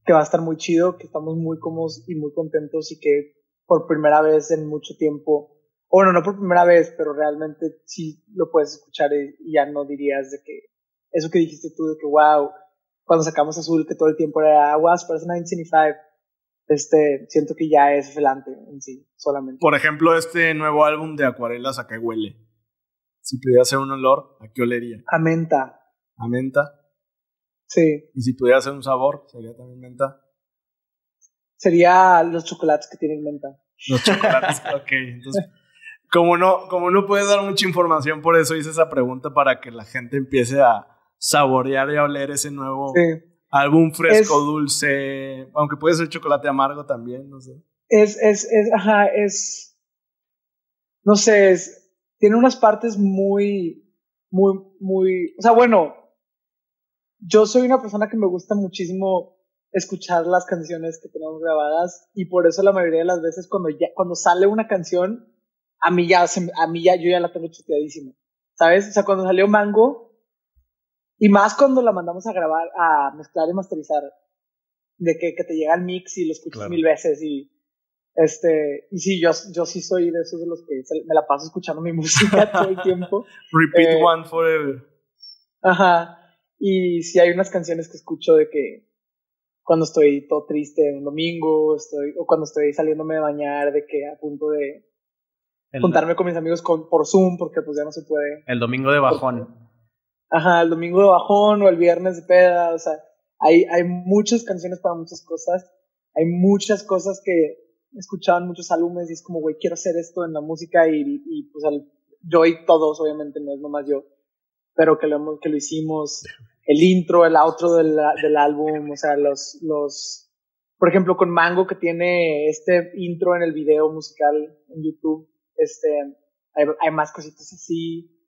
que va a estar muy chido, que estamos muy cómodos y muy contentos y que por primera vez en mucho tiempo, bueno, no por primera vez, pero realmente sí lo puedes escuchar y ya no dirías de que eso que dijiste tú de que, wow, cuando sacamos Azul, que todo el tiempo era, wow, parece 1975, este, siento que ya es velante en sí, solamente. Por ejemplo, este nuevo álbum de acuarelas, ¿a qué huele? Si pudiera hacer un olor, ¿a qué olería? A menta. ¿A menta? Sí. ¿Y si pudiera hacer un sabor, sería también menta? Sería los chocolates que tienen menta. Los chocolates, ok. Entonces, como no, como no puedes dar mucha información, por eso hice esa pregunta para que la gente empiece a, saborear y oler ese nuevo álbum fresco, dulce, aunque puede ser chocolate amargo también, no sé. Es, es, es, ajá, es, no sé, es, tiene unas partes muy, muy, muy, o sea, bueno, yo soy una persona que me gusta muchísimo escuchar las canciones que tenemos grabadas y por eso la mayoría de las veces cuando ya, cuando sale una canción, a mí ya, a mí ya, yo ya la tengo chuteadísima, ¿sabes? O sea, cuando salió Mango, Y más cuando la mandamos a grabar, a mezclar y masterizar, de que, que te llega el mix y lo escuchas mil veces y este, y sí, yo, yo sí soy de esos de los que me la paso escuchando mi música todo el tiempo. Repeat eh, one forever. Ajá. Y sí hay unas canciones que escucho de que cuando estoy todo triste un domingo, estoy, o cuando estoy saliéndome de bañar, de que a punto de juntarme con mis amigos con, por Zoom, porque pues ya no se puede. El domingo de bajón. Ajá, el domingo de bajón o el viernes de peda, o sea, hay, hay muchas canciones para muchas cosas, hay muchas cosas que escuchaban muchos álbumes y es como, güey, quiero hacer esto en la música y, y pues al, yo y todos, obviamente, no es nomás yo, pero que lo, que lo hicimos, el intro, el outro del, del álbum, o sea, los, los, por ejemplo, con Mango que tiene este intro en el video musical en YouTube, este, hay, hay más cositas así,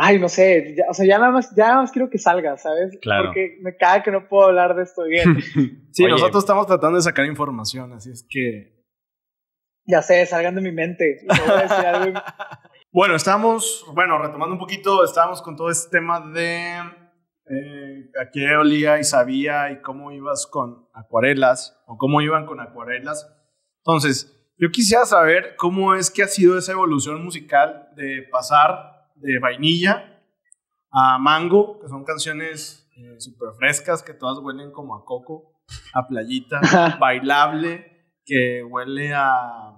ay, no sé, o sea, ya nada más, ya nada más quiero que salga, ¿sabes? Claro. Porque me cae que no puedo hablar de esto bien. sí, nosotros estamos tratando de sacar información, así es que... Ya sé, salgan de mi mente. bueno, estamos, bueno, retomando un poquito, estábamos con todo este tema de eh, a qué olía y sabía y cómo ibas con acuarelas o cómo iban con acuarelas. Entonces, yo quisiera saber cómo es que ha sido esa evolución musical de pasar de vainilla a mango, que son canciones eh, súper frescas, que todas huelen como a coco, a playita, bailable, que huele a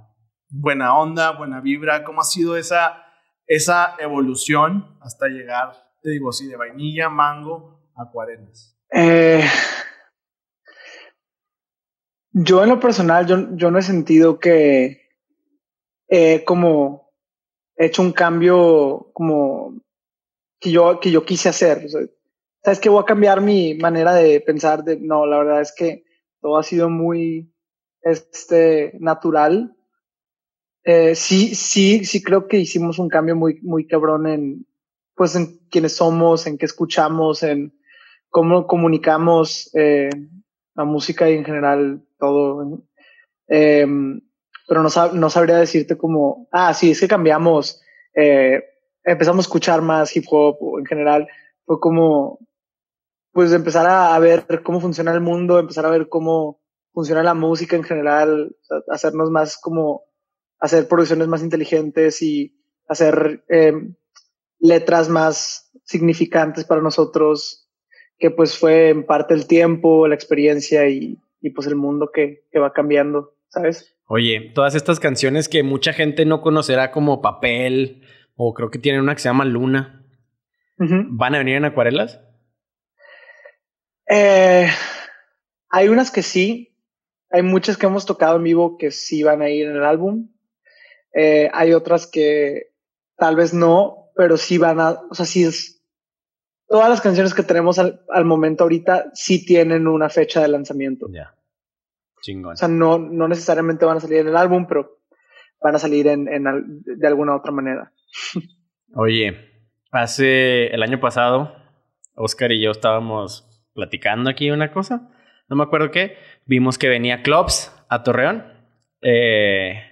buena onda, buena vibra. ¿Cómo ha sido esa, esa evolución hasta llegar, te digo así, de vainilla, mango, acuarelas? Eh, yo en lo personal, yo, yo no he sentido que eh, como hecho un cambio como que yo, que yo quise hacer. Sabes que voy a cambiar mi manera de pensar. De, no, la verdad es que todo ha sido muy este, natural. Eh, sí, sí, sí creo que hicimos un cambio muy, muy cabrón en, pues, en quiénes somos, en qué escuchamos, en cómo comunicamos eh, la música y en general todo. Eh, pero no, no sabría decirte como, ah, sí, es que cambiamos, eh, empezamos a escuchar más hip hop o en general, fue como, pues empezar a, ver cómo funciona el mundo, empezar a ver cómo funciona la música en general, hacernos más como, hacer producciones más inteligentes y hacer eh, letras más significantes para nosotros, que pues fue en parte el tiempo, la experiencia y, y pues el mundo que, que va cambiando, ¿sabes? Oye, todas estas canciones que mucha gente no conocerá como papel, o creo que tienen una que se llama Luna, ¿van a venir en acuarelas? Eh, hay unas que sí, hay muchas que hemos tocado en vivo que sí van a ir en el álbum. Eh, hay otras que tal vez no, pero sí van a, o sea, sí es, todas las canciones que tenemos al, al momento ahorita sí tienen una fecha de lanzamiento. Ya. Chingón. O sea, no, no necesariamente van a salir en el álbum, pero van a salir en, en de alguna otra manera. Oye, hace el año pasado, Oscar y yo estábamos platicando aquí una cosa, no me acuerdo qué, vimos que venía Clubs a Torreón. Eh,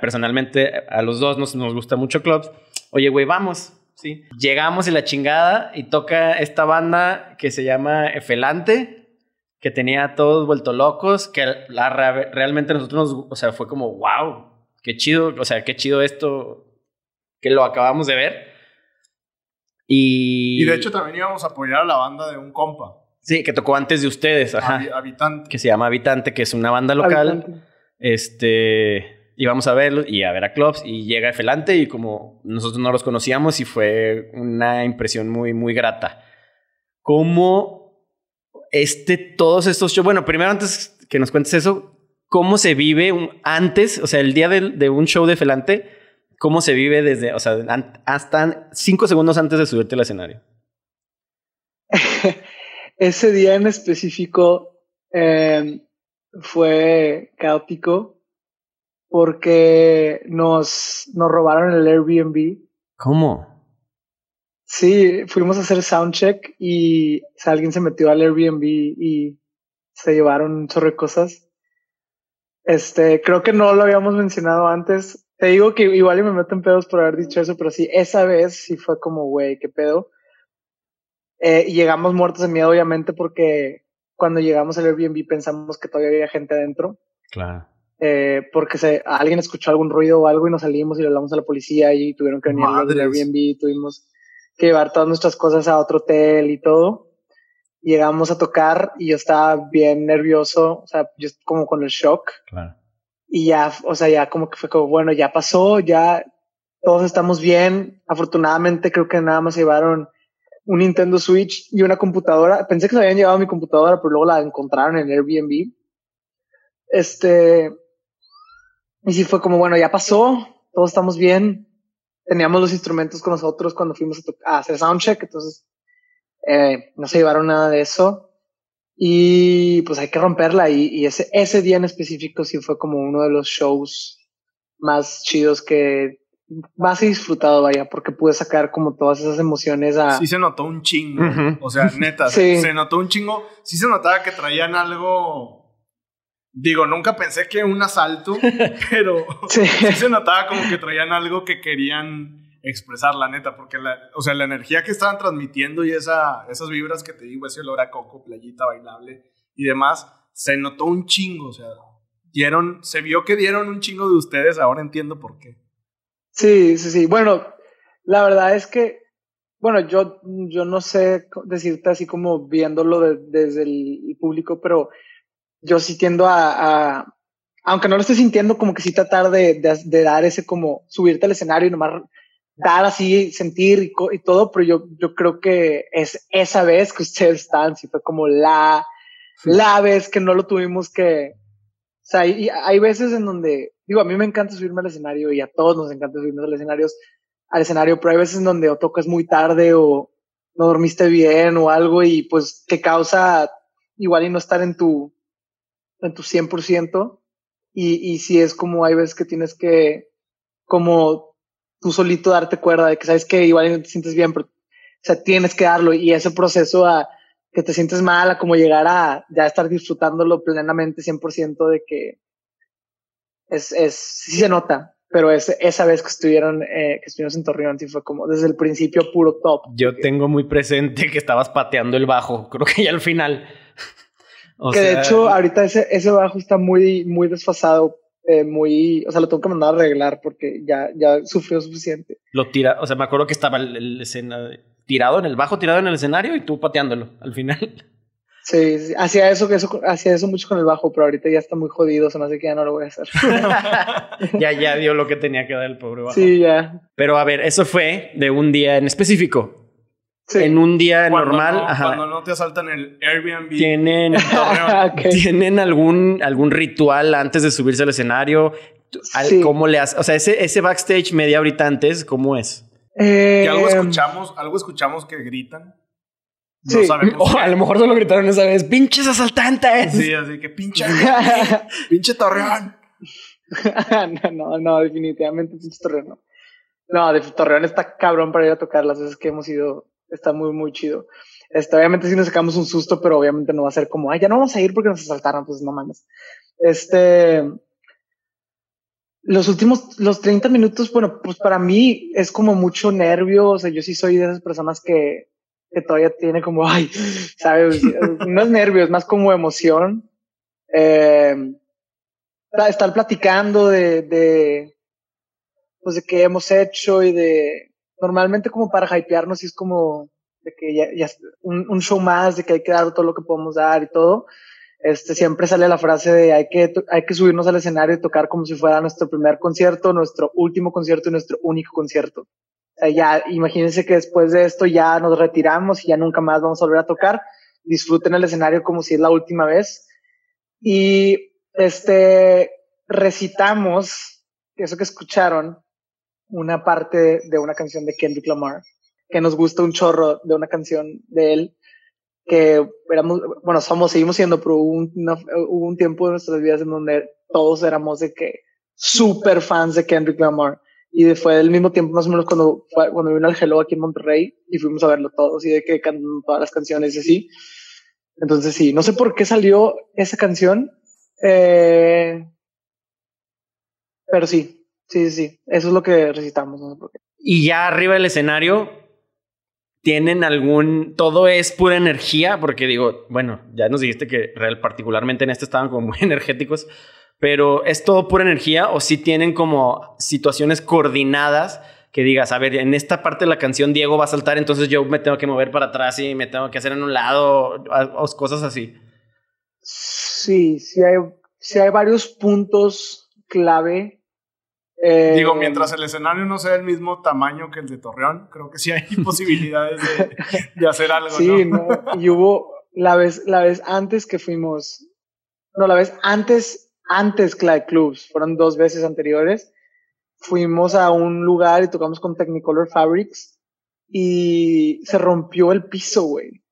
personalmente, a los dos nos, nos gusta mucho Clubs. Oye, güey, vamos. Sí. Llegamos y la chingada y toca esta banda que se llama Efelante que tenía a todos vuelto locos, que la, realmente nosotros nos, o sea, fue como, wow, qué chido, o sea, qué chido esto, que lo acabamos de ver. Y... Y de hecho también íbamos a apoyar a la banda de un compa. Sí, que tocó antes de ustedes, ajá. Habitante. Que se llama Habitante, que es una banda local. Este, íbamos a verlo y a ver a clubs y llega Efelante y como nosotros no los conocíamos y fue una impresión muy, muy grata. ¿Cómo este, todos estos shows, bueno, primero antes que nos cuentes eso, ¿cómo se vive un, antes, o sea, el día de, un show de Felante, cómo se vive desde, o sea, hasta cinco segundos antes de subirte al escenario? Ese día en específico em, fue caótico porque nos, nos robaron el Airbnb. ¿Cómo? Sí, fuimos a hacer soundcheck y alguien se metió al Airbnb y se llevaron un chorro de cosas. Este, creo que no lo habíamos mencionado antes. Te digo que igual y me meto en pedos por haber dicho eso, pero sí, esa vez sí fue como, güey, qué pedo. Eh, y llegamos muertos de miedo, obviamente, porque cuando llegamos al Airbnb pensamos que todavía había gente adentro. Claro. Eh, porque se, alguien escuchó algún ruido o algo y nos salimos y le hablamos a la policía y tuvieron que venir al Airbnb. Tuvimos que llevar todas nuestras cosas a otro hotel y todo. Llegamos a tocar y yo estaba bien nervioso, o sea, yo como con el shock. Claro. Y ya, o sea, ya como que fue como, bueno, ya pasó, ya todos estamos bien. Afortunadamente creo que nada más llevaron un Nintendo Switch y una computadora. Pensé que se habían llevado mi computadora, pero luego la encontraron en Airbnb. Este, y sí fue como, bueno, ya pasó, todos estamos bien. Teníamos los instrumentos con nosotros cuando fuimos a, hacer soundcheck, entonces eh, no se llevaron nada de eso. Y pues hay que romperla. Y, y, ese, ese día en específico sí fue como uno de los shows más chidos que más he disfrutado, vaya, porque pude sacar como todas esas emociones a... Sí se notó un chingo. O sea, neta, se notó un chingo. Sí se notaba que traían algo... Digo, nunca pensé que un asalto, pero sí. se notaba como que traían algo que querían expresar, la neta, porque la, o sea, la energía que estaban transmitiendo y esa, esas vibras que te digo, ese olor a coco, playita bailable y demás, se notó un chingo, o sea, dieron, se vio que dieron un chingo de ustedes, ahora entiendo por qué. Sí, sí, sí. Bueno, la verdad es que, bueno, yo, yo no sé decirte así como viéndolo desde el público, pero yo sí tiendo a, aunque no lo esté sintiendo, como que sí tratar de, de, dar ese como subirte al escenario y nomás dar así, sentir y, y, todo, pero yo, yo creo que es esa vez que ustedes están, sí fue como la, la vez que no lo tuvimos que, o sea, hay, hay veces en donde digo, a mí me encanta subirme al escenario y a todos nos encanta subirnos al escenario, al escenario, pero hay veces en donde o tocas muy tarde o no dormiste bien o algo y pues te causa igual y no estar en tu, en tu 100%. Y, y si es como hay veces que tienes que, como tú solito darte cuerda de que sabes que igual no te sientes bien, pero, o sea, tienes que darlo y ese proceso a que te sientes mal, a como llegar a ya estar disfrutándolo plenamente 100% de que, es, es, sí se nota, pero es, esa vez que estuvieron, eh, que estuvimos en Torreón, sí fue como desde el principio puro top. Yo tengo muy presente que estabas pateando el bajo, creo que ya al final. O que de hecho, ahorita ese, ese bajo está muy, muy desfasado, eh, muy, o sea, lo tengo que mandar a arreglar porque ya, ya sufrió suficiente. Lo tira, o sea, me acuerdo que estaba el, el escena tirado en el bajo, tirado en el escenario y tú pateándolo al final. Sí, hacía eso, eso, hacía eso mucho con el bajo, pero ahorita ya está muy jodido, se me hace que ya no lo voy a hacer. ya, ya dio lo que tenía que dar el pobre bajo. Sí, ya. Pero a ver, eso fue de un día en específico. Sí. En un día normal. No, Cuando no te asaltan el Airbnb. ¿Tienen, ¿tienen algún, algún ritual antes de subirse al escenario? Sí. ¿Cómo le hace? O sea, ese, ese backstage media horita antes, ¿cómo es? Eh, algo escuchamos, algo escuchamos que gritan. No sí. sabemos. O a lo mejor solo gritaron esa vez, pinches asaltantes. Sí, así que pinche, pinche Torreón. no, no, no, definitivamente pinche Torreón no. No, de Torreón está cabrón para ir a tocar las veces que hemos ido. Está muy, muy chido. Este, obviamente sí nos sacamos un susto, pero obviamente no va a ser como, ay, ya no vamos a ir porque nos asaltaron, pues no mames. Este, los últimos, los 30 minutos, bueno, pues para mí es como mucho nervio, o sea, yo sí soy de esas personas que que todavía tiene como, ay, ¿sabes? no es nervio, es más como emoción. Eh, estar platicando de, de, pues de qué hemos hecho y de, normalmente como para hypearnos y es como de que ya, ya un, show más, de que hay que dar todo lo que podemos dar y todo. Este, siempre sale la frase de hay que, hay que subirnos al escenario y tocar como si fuera nuestro primer concierto, nuestro último concierto y nuestro único concierto ya imagínense que después de esto ya nos retiramos y ya nunca más vamos a volver a tocar. Disfruten el escenario como si es la última vez. Y este recitamos eso que escucharon, una parte de una canción de Kendrick Lamar, que nos gusta un chorro de una canción de él, que éramos, bueno, somos, seguimos siendo, pero hubo un, hubo un tiempo de nuestras vidas en donde todos éramos de que super fans de Kendrick Lamar y fue del mismo tiempo más o menos cuando, cuando vino al Hello aquí en Monterrey y fuimos a verlo todos y de que cantan todas las canciones y así. Entonces sí, no sé por qué salió esa canción, eh, pero sí, sí, sí, eso es lo que recitamos, no. Y ya arriba del escenario, tienen algún, todo es pura energía, porque digo, bueno, ya nos dijiste que real, particularmente en este estaban como muy energéticos, pero es todo pura energía o si tienen como situaciones coordinadas que digas, a ver, en esta parte de la canción Diego va a saltar, entonces yo me tengo que mover para atrás y me tengo que hacer en un lado o, cosas así. Sí, sí hay, sí hay varios puntos clave eh, Digo, mientras el escenario no sea el mismo tamaño que el de Torreón, creo que sí hay posibilidades de, hacer algo. Sí, ¿no? y hubo la vez, la vez antes que fuimos, no, la vez antes, antes Clyde Clubs, fueron dos veces anteriores, fuimos a un lugar y tocamos con Technicolor Fabrics y se rompió el piso, güey.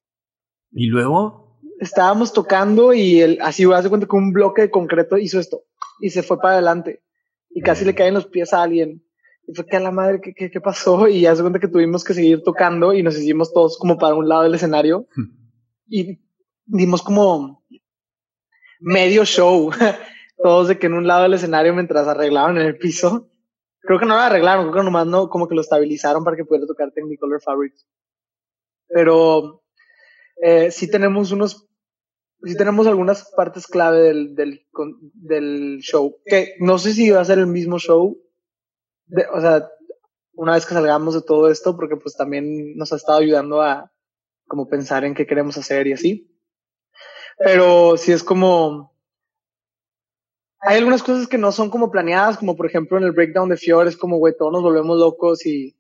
¿Y luego? Estábamos tocando y el, así, hacer cuenta que un bloque de concreto hizo esto y se fue para adelante y casi le caen los pies a alguien. Y fue que a la madre, ¿qué, qué, qué pasó? Y ya se cuenta que tuvimos que seguir tocando y nos hicimos todos como para un lado del escenario y dimos como medio show, todos de que en un lado del escenario mientras arreglaban en el piso. Creo que no lo arreglaron, creo que nomás no, como que lo estabilizaron para que pudiera tocar Technicolor Fabrics. Pero eh, sí tenemos unos sí tenemos algunas partes clave del, del, del show. Que no sé si va a ser el mismo show. o sea, una vez que salgamos de todo esto, porque pues también nos ha estado ayudando a como pensar en qué queremos hacer y así. Pero sí es como... Hay algunas cosas que no son como planeadas, como por ejemplo en el breakdown de Fior es como, güey, todos nos volvemos locos y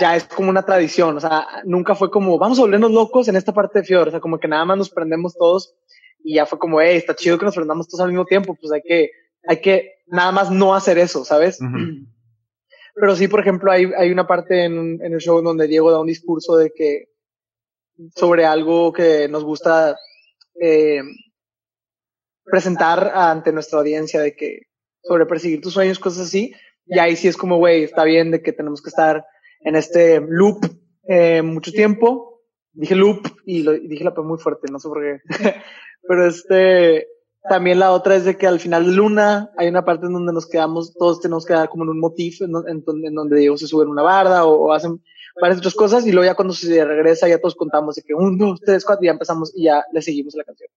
ya es como una tradición, o sea, nunca fue como, vamos a volvernos locos en esta parte de Fior, o sea, como que nada más nos prendemos todos y ya fue como, hey, está chido que nos prendamos todos al mismo tiempo, pues hay que, hay que nada más no hacer eso, ¿sabes? Pero sí, por ejemplo, hay, hay una parte en, en el show donde Diego da un discurso de que, sobre algo que nos gusta eh, presentar ante nuestra audiencia, de que, sobre perseguir tus sueños, cosas así, y ahí sí es como, güey, está bien de que tenemos que estar en este loop eh, mucho tiempo. Dije loop y, lo, dije la P muy fuerte, no sé por qué. Pero este, también la otra es de que al final de Luna hay una parte en donde nos quedamos, todos tenemos que dar como en un motif, en, donde Diego se sube en una barda o, hacen varias otras cosas y luego ya cuando se regresa ya todos contamos de que un, dos, tres, cuatro y ya empezamos y ya le seguimos la canción,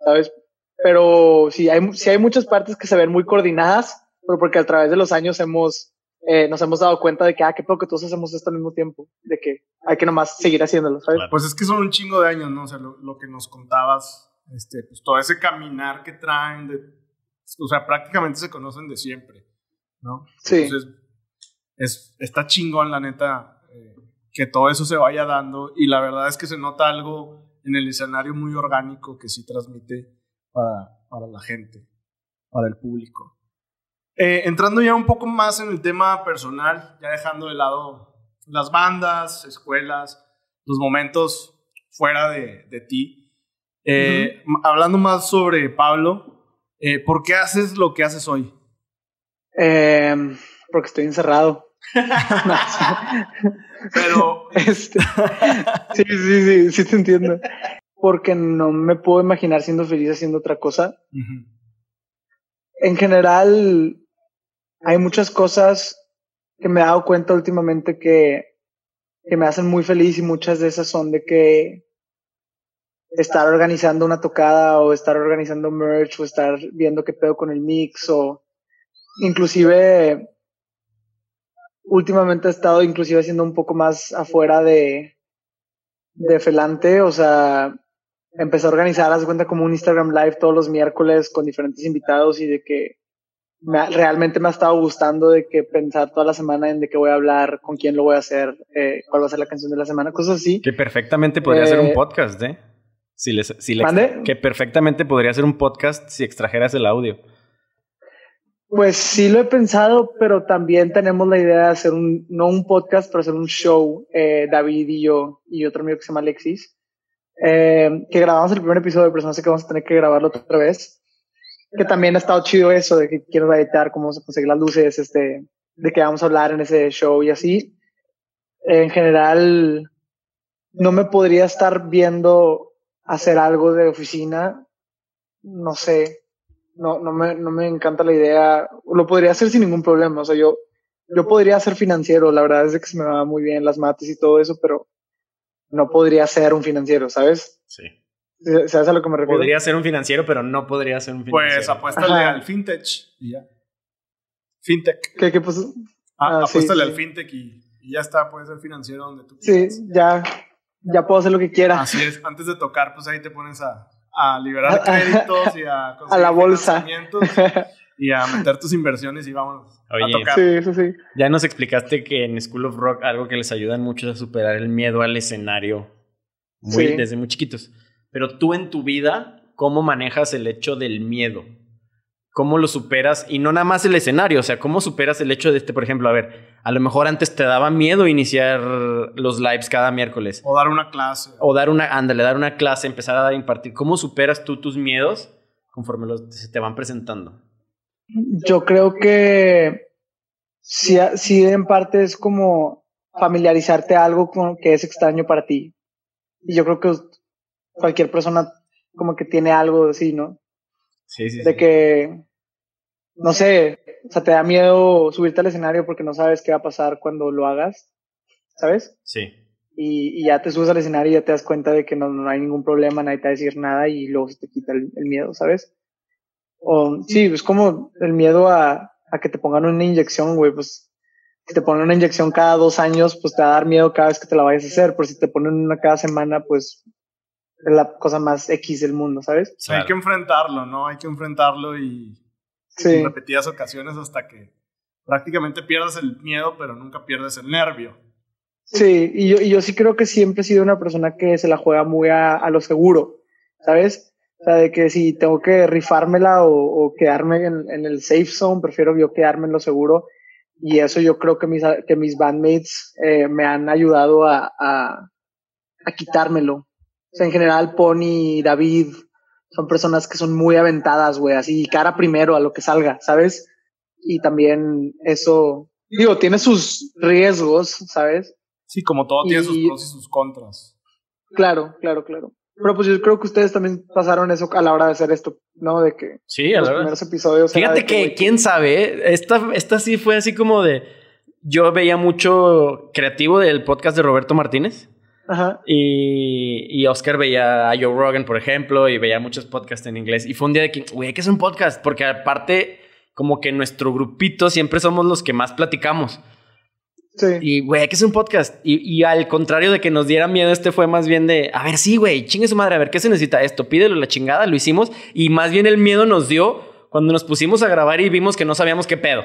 ¿sabes? Pero sí hay, sí hay muchas partes que se ven muy coordinadas, pero porque a través de los años hemos eh, nos hemos dado cuenta de que, ah, qué poco que todos hacemos esto al mismo tiempo, de que hay que nomás seguir haciéndolo, ¿sabes? Pues es que son un chingo de años, ¿no? O sea, lo, que nos contabas, este, pues todo ese caminar que traen, de, o sea, prácticamente se conocen de siempre, ¿no? Sí. Entonces, es, está chingón, la neta, eh, que todo eso se vaya dando y la verdad es que se nota algo en el escenario muy orgánico que sí transmite para, para la gente, para el público. Eh, entrando ya un poco más en el tema personal, ya dejando de lado las bandas, escuelas, los momentos fuera de, de ti. Eh, hablando más sobre Pablo, eh, ¿por qué haces lo que haces hoy? Em, porque estoy encerrado. Pero. Este, sí, sí, sí, sí te entiendo. Porque no me puedo imaginar siendo feliz haciendo otra cosa. En general, hay muchas cosas que me he dado cuenta últimamente que, que me hacen muy feliz y muchas de esas son de que estar organizando una tocada o estar organizando merch o estar viendo qué pedo con el mix o inclusive últimamente he estado inclusive haciendo un poco más afuera de de Felante, o sea, empecé a organizar, haz cuenta como un Instagram live todos los miércoles con diferentes invitados y de que realmente me ha estado gustando de que pensar toda la semana en de qué voy a hablar, con quién lo voy a hacer, eh, cuál va a ser la canción de la semana, cosas así. Que perfectamente podría ser un eh, podcast, ¿eh? Si les, si que perfectamente podría ser un podcast si extrajeras el audio. Pues sí lo he pensado, pero también tenemos la idea de hacer un, no un podcast, pero hacer un show, eh, David y yo, y otro amigo que se llama Alexis, que grabamos el primer episodio, pero no sé que vamos a tener que grabarlo otra vez que también ha estado chido eso de que quiero editar cómo se conseguir las luces, este, de que vamos a hablar en ese show y así. En general, no me podría estar viendo hacer algo de oficina, no sé, no, no me, no me encanta la idea, lo podría hacer sin ningún problema, o sea, yo, yo podría ser financiero, la verdad es que se me va muy bien las mates y todo eso, pero no podría ser un financiero, ¿sabes? Sí. ¿Sabes a lo que me refiero? Podría ser un financiero, pero no podría ser un financiero. Pues apuéstale Ajá. al fintech y ya. Fintech. ¿Qué, qué pues? Ah, Ah, sí, apuéstale sí. al fintech y, y ya está, puedes ser financiero donde tú Sí, quieras. ya, ya puedo hacer lo que quiera. Así es, antes de tocar, pues ahí te pones a, a liberar A- a- créditos y a conseguir la bolsa. financiamientos y a meter tus inversiones y vámonos Oye, a tocar. Sí, sí, sí. Ya nos explicaste que en School of Rock algo que les ayuda mucho es a superar el miedo al escenario muy, Sí. desde muy chiquitos. Pero tú en tu vida, ¿cómo manejas el hecho del miedo? ¿Cómo lo superas? Y no nada más el escenario, o sea, ¿cómo superas el hecho de este, por ejemplo, a ver, a lo mejor antes te daba miedo iniciar los lives cada miércoles. O dar una clase. O dar una, ándale, dar una clase, empezar a dar, impartir. ¿Cómo superas tú tus miedos conforme los, se te van presentando? Yo creo que sí, sí en parte es como familiarizarte a algo con, que es extraño para ti. Y yo creo que cualquier persona como que tiene algo así, ¿no? Sí, sí, De que, no sé, o sea, te da miedo subirte al escenario porque no sabes qué va a pasar cuando lo hagas, ¿sabes? Sí. Y, y ya te subes al escenario y ya te das cuenta de que no, no hay ningún problema, nadie te va a decir nada y luego se te quita el, el miedo, ¿sabes? O sí, es como el miedo a, a que te pongan una inyección, güey, pues si te ponen una inyección cada dos años, pues te va a dar miedo cada vez que te la vayas a hacer, pero si te ponen una cada semana, pues es la cosa más X del mundo, ¿sabes? Hay que enfrentarlo, ¿no? Hay que enfrentarlo y Sí, en repetidas ocasiones hasta que prácticamente pierdas el miedo, pero nunca pierdes el nervio. sí, y yo, y yo sí creo que siempre he sido una persona que se la juega muy a, a lo seguro, ¿sabes? O sea, de que si tengo que rifármela o, o quedarme en, en el safe zone, prefiero yo quedarme en lo seguro. Y eso yo creo que mis, que mis bandmates eh, me han ayudado a, a, a quitármelo. O sea, en general, Pony, David, son personas que son muy aventadas, güey, así cara primero a lo que salga, ¿sabes? Y también eso, digo, tiene sus riesgos, ¿sabes? Sí, como todo tiene sus pros y sus contras. Claro, claro, claro. Pero pues yo creo que ustedes también pasaron eso a la hora de hacer esto, ¿no? De que Sí, a los la verdad. primeros episodios. Fíjate que, güey, quién sabe, ¿eh? esta, esta sí fue así como de... Yo veía mucho creativo del podcast de Roberto Martínez Ajá. y, y Oscar veía a Joe Rogan, por ejemplo, y veía muchos podcasts en inglés. Y fue un día de que, güey, ¿qué es un podcast? Porque aparte, como que nuestro grupito siempre somos los que más platicamos. Sí. Y, güey, ¿qué es un podcast? Y, y al contrario de que nos diera miedo, este fue más bien de, a ver, sí, güey, chingue su madre, a ver, ¿qué se necesita esto? Pídelo la chingada, lo hicimos. Y más bien el miedo nos dio cuando nos pusimos a grabar y vimos que no sabíamos qué pedo.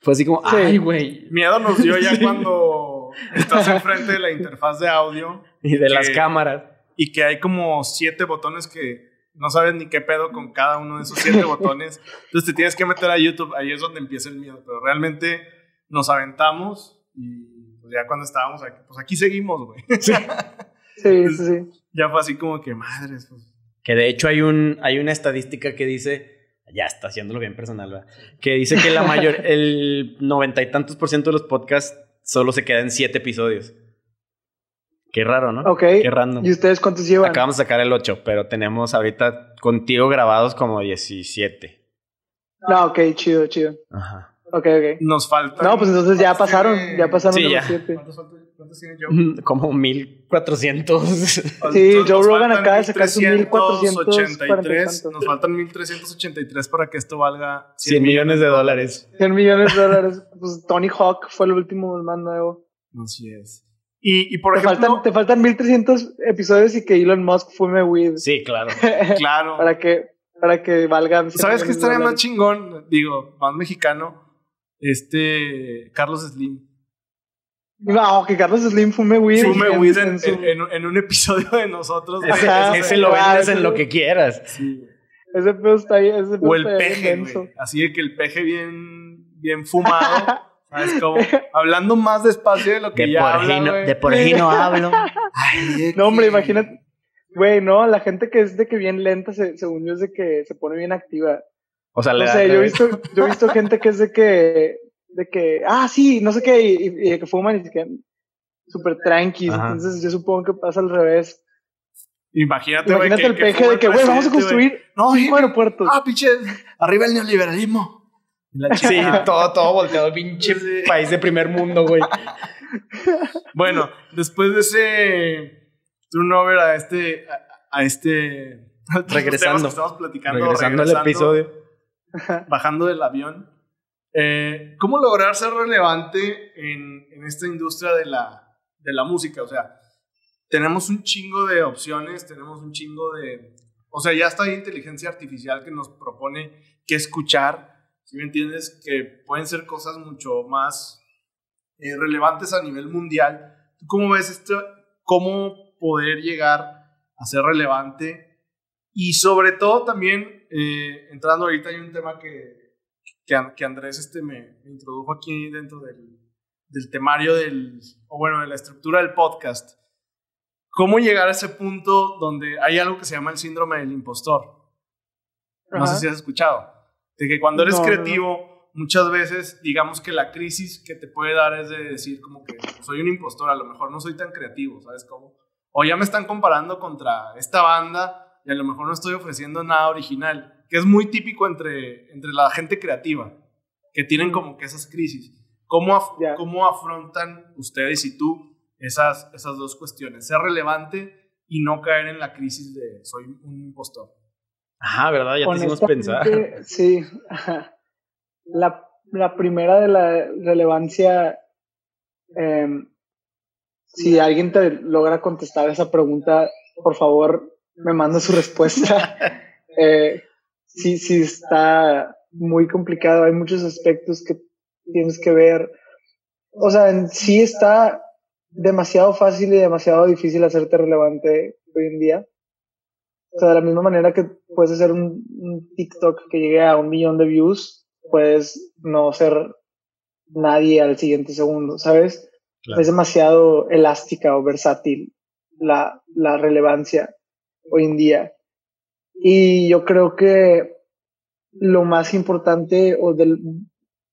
Fue así como, Sí. ay, güey. Miedo nos dio ya Sí. cuando estás enfrente de la interfaz de audio Y de las Que- cámaras. y que hay como siete botones que no sabes ni qué pedo con cada uno de esos siete botones. Entonces te tienes que meter a YouTube, ahí es donde empieza el miedo. Pero realmente nos aventamos y pues ya cuando estábamos aquí, pues aquí seguimos, güey. Sí, sí, sí. ya fue así como que madres, pues. Que de hecho hay, un, hay una estadística que dice, ya está haciéndolo bien personal, ¿verdad? Que dice que la mayor, el noventa y tantos por ciento de los podcasts solo se queda en siete episodios. Qué raro, ¿no? Ok. Qué random. ¿Y ustedes cuántos llevan? Acabamos de sacar el 8, pero tenemos ahorita contigo grabados como 17. No, ok, chido, chido. Ajá. Ok, ok. Nos falta. No, pues entonces ya pasaron, ya pasaron Sí, de ya. los siete. ¿Cuántos, faltan- cuántos tiene Joe? Como 1400. Sí, Entonces, Joe nos Rogan faltan acaba de sacar su 1383, 1440 Nos faltan 1383 para que esto valga 100 millones de dólares. 100 millones de dólares. Pues Tony Hawk fue el último más nuevo. Así es. Y, y por Te ejemplo, faltan, te faltan 1300 episodios y que Elon Musk fume weed. Sí, claro. claro. para que, para que valgan. 100 ¿Sabes qué estaría más chingón? Digo, más mexicano. Este. Carlos Slim. No, que Carlos Slim fume weed. Fume en- weed en, en su- en- en- en un episodio de nosotros. Ese, Ajá, ese lo ah, vendes en lo que quieras. Sí. Ese pedo está ahí. Ese pedo O el peje, güey. Así de que el peje bien, bien fumado. ¿Sabes cómo? Hablando más despacio de lo que De ya por, habla, no, de por aquí no hablo. Ay, No, hombre, imagínate. Güey, no, la gente que es de que bien lenta, se, según yo, es de que se pone bien activa. O sea, No le sé, yo he visto, yo he visto gente que es de que, de que, ah, sí, no sé qué, y, y- que fuman y se quedan súper tranquis. Ajá. Entonces yo supongo que pasa al revés. Imagínate. Imagínate que- el que peje de que, güey, vamos a construir No, cinco aeropuertos. Ah, pinche. Arriba el neoliberalismo. La Sí, todo, todo volteado, pinche Sí. país de primer mundo, güey. Bueno, después de ese turnover a este, a, este, regresando, estamos platicando, regresando, al episodio, bajando del avión. Eh, ¿Cómo lograr ser relevante en, esta industria de la, música? O sea, tenemos un chingo de opciones, tenemos un chingo de... O sea, ya está ahí inteligencia artificial que nos propone qué escuchar, si me entiendes, que pueden ser cosas mucho más eh, relevantes a nivel mundial. ¿Tú cómo ves esto? ¿Cómo poder llegar a ser relevante? Y sobre todo también, eh, entrando ahorita hay un tema que, que, Andrés este, me, me, introdujo aquí dentro del, del temario del, o bueno, de la estructura del podcast cómo llegar a ese punto donde hay algo que se llama el síndrome del impostor. No sé si has escuchado. De que cuando eres creativo, muchas veces, digamos que la crisis que te puede dar es de decir como que soy un impostor, a lo mejor no soy tan creativo, ¿sabes cómo? O ya me están comparando contra esta banda y a lo mejor no estoy ofreciendo nada original, que es muy típico entre, entre la gente creativa, que tienen como que esas crisis. ¿Cómo, ¿Cómo afrontan ustedes y tú esas, esas dos cuestiones, ser relevante y no caer en la crisis de soy un impostor. Ajá, ¿verdad? Ya te hicimos pensar. Sí, la, la, primera de la relevancia, em, si alguien te logra contestar esa pregunta, por favor, me manda su respuesta. eh, sí, sí, está muy complicado, hay muchos aspectos que tienes que ver. O sea, en sí está demasiado fácil y demasiado difícil hacerte relevante hoy en día. O sea, de la misma manera que puedes hacer un, TikTok que llegue a un millón de views, puedes no ser nadie al siguiente segundo, ¿sabes? Es demasiado elástica o versátil la, la relevancia hoy en día. Y yo creo que lo más importante o del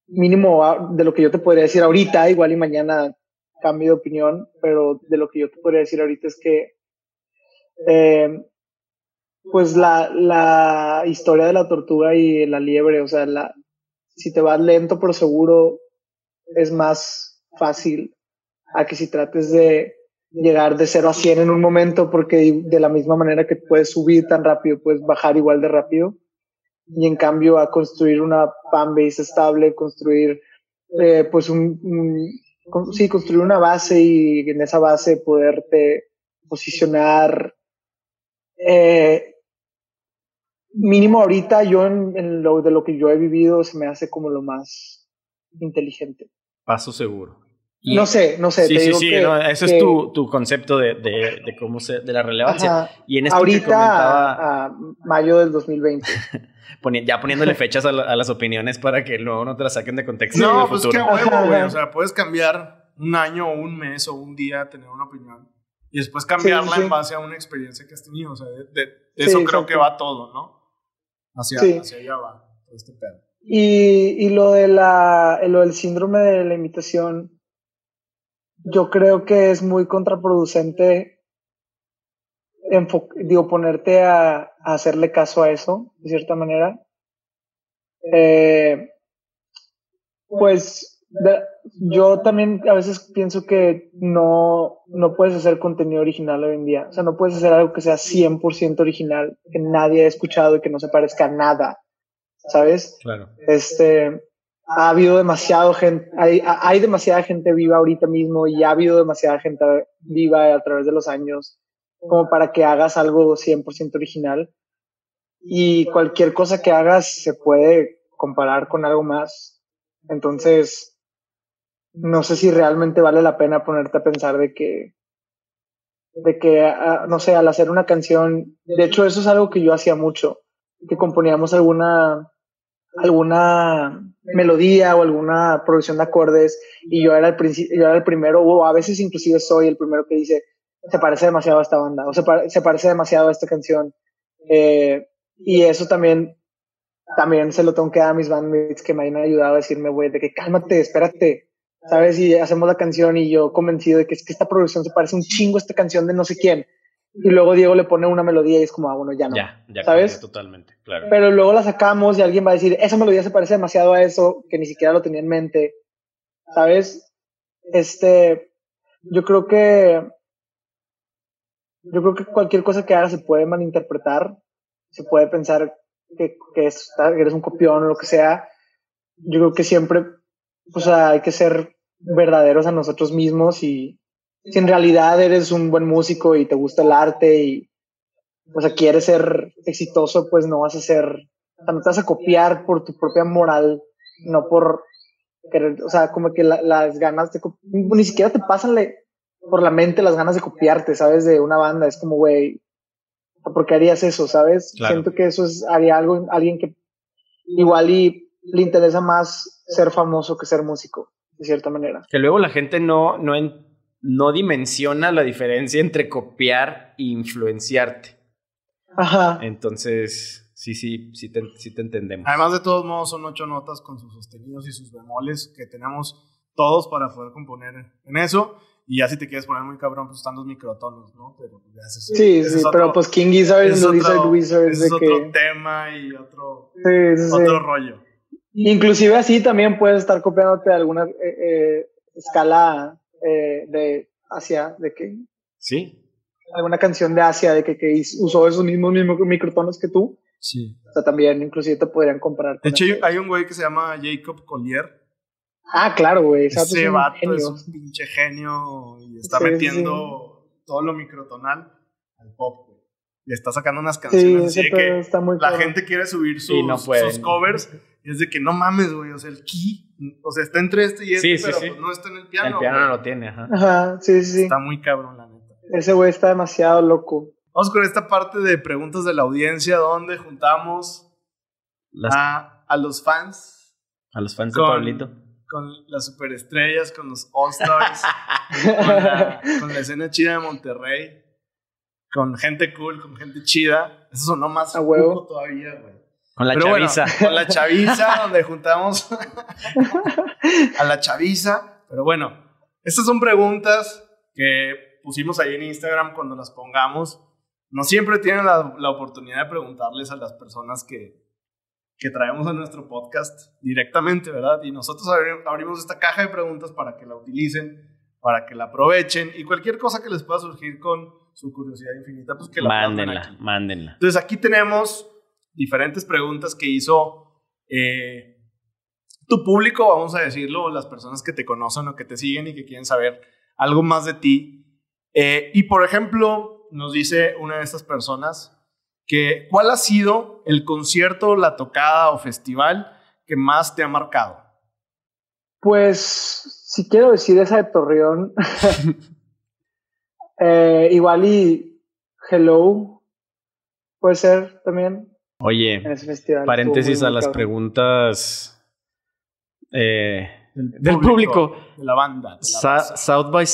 mínimo de lo que yo te podría decir ahorita, igual y mañana cambio de opinión, pero de lo que yo te podría decir ahorita es que, eh, pues la, la historia de la tortuga y la liebre, o sea, si te vas lento pero seguro, es más fácil a que si trates de llegar de 0 a 100 en un momento, porque de la misma manera que puedes subir tan rápido, puedes bajar igual de rápido. Y en cambio, a construir una fanbase estable, construir eh, pues un, sí, construir una base y en esa base poderte posicionar. Eh, mínimo ahorita yo en, lo de lo que yo he vivido se me hace como lo más inteligente. Paso seguro. No sé, no sé. Sí, sí, sí, ese es tu, tu concepto de, de, de, cómo se, de la relevancia. Y en esto ahorita, comentaba... a mayo del 2020. ya poniéndole fechas a, las opiniones para que luego no te las saquen de contexto. No, pues qué huevo, güey. O sea, puedes cambiar un año o un mes o un día, tener una opinión y después cambiarla en base a una experiencia que has tenido. O sea, de, eso creo que va todo, ¿no? Hacia, hacia allá va todo este pedo. Y, y lo, de la, lo del síndrome de la imitación, yo creo que es muy contraproducente digo, ponerte a, hacerle caso a eso, de cierta manera. Eh, pues yo también a veces pienso que no, no puedes hacer contenido original hoy en día. O sea, no puedes hacer algo que sea 100% original, que nadie haya escuchado y que no se parezca a nada. ¿Sabes? Claro. Este, ha habido demasiado gente, hay, hay demasiada gente viva ahorita mismo y ha habido demasiada gente viva a través de los años como para que hagas algo 100% original. Y cualquier cosa que hagas se puede comparar con algo más. Entonces, no sé si realmente vale la pena ponerte a pensar de que, de que, ah, no sé, al hacer una canción, de hecho eso es algo que yo hacía mucho, que componíamos alguna, alguna melodía o alguna producción de acordes y yo era el, yo era el primero, o a veces inclusive soy el primero que dice, se parece demasiado a esta banda, o se, se parece demasiado a esta canción. Eh, y eso también, también se lo tengo que dar a mis bandmates que me han ayudado a decirme, güey, de que cálmate, espérate, ¿sabes? Y hacemos la canción y yo convencido de que es que esta producción se parece un chingo a esta canción de no sé quién. Y luego Diego le pone una melodía y es como, ah, bueno, ya no. Ya, ya ¿sabes? Totalmente, claro. Pero luego la sacamos y alguien va a decir, esa melodía se parece demasiado a eso, que ni siquiera lo tenía en mente. ¿Sabes? Este, yo creo que yo creo que cualquier cosa que hagas se puede malinterpretar, se puede pensar que, que es, eres un copión o lo que sea. Yo creo que siempre, o sea, hay que ser verdaderos a nosotros mismos y si en realidad eres un buen músico y te gusta el arte y, o sea, quieres ser exitoso, pues no vas a ser, o sea, no te vas a copiar por tu propia moral, no por querer, o sea, como que las ganas de, ni siquiera te pasan por la mente las ganas de copiarte, ¿sabes? De una banda, es como, güey, ¿por qué harías eso, sabes? Siento que eso es, haría algo, alguien que igual y le interesa más ser famoso que ser músico, de cierta manera. Que luego la gente no, no, no dimensiona la diferencia entre copiar e influenciarte. Ajá. Entonces, sí, sí, sí te, sí te entendemos. Además, de todos modos, son ocho notas con sus sostenidos y sus bemoles que tenemos todos para poder componer en eso. Y ya si te quieres poner muy cabrón, pues están los microtonos, ¿no? Pero ya ese, sí, sí, pero pues King Gizzard y Lizard Wizard. es otro tema y otro, otro rollo. Inclusive así también puedes estar copiándote alguna eh, eh, escala eh, de Asia, de que... Sí. Alguna canción de Asia de que, que usó esos mismos, mismos microtonos que tú. Sí. O sea, también inclusive te podrían comprar. De hecho, hay un güey que se llama Jacob Collier Ah, claro, güey. Ese vato es un pinche genio y está metiendo todo lo microtonal al pop, güey. Y está sacando unas canciones así de que la gente quiere subir sus, sus, covers y es de que no mames, güey. O sea, el key, o sea, está entre este y este, pero pues no está en el piano. El piano no lo tiene, ajá. Ajá, sí, sí. Está muy cabrón, la neta. Ese güey está demasiado loco. Vamos con esta parte de preguntas de la audiencia donde juntamos a, a los fans. A los fans de Pablito con las superestrellas, con los All-Stars, con, la, escena chida de Monterrey, con gente cool, con gente chida. Eso sonó más a huevo todavía, güey. Con la chaviza. con la chaviza, donde juntamos a la chaviza. Pero bueno, estas son preguntas que pusimos ahí en Instagram cuando las pongamos. No siempre tienen la, la oportunidad de preguntarles a las personas que, que traemos a nuestro podcast directamente, ¿verdad? Y nosotros abrimos esta caja de preguntas para que la utilicen, para que la aprovechen y cualquier cosa que les pueda surgir con su curiosidad infinita, pues que la mándenla, aquí. mándenla. Entonces aquí tenemos diferentes preguntas que hizo eh, tu público, vamos a decirlo, las personas que te conocen o que te siguen y que quieren saber algo más de ti. Eh, y por ejemplo, nos dice una de estas personas, que, ¿cuál ha sido el concierto, la tocada o festival que más te ha marcado? Pues, si quiero decir esa de Torreón, eh, igual y Hello puede ser también. Oye, paréntesis a las preguntas eh, del, público, De la banda. South by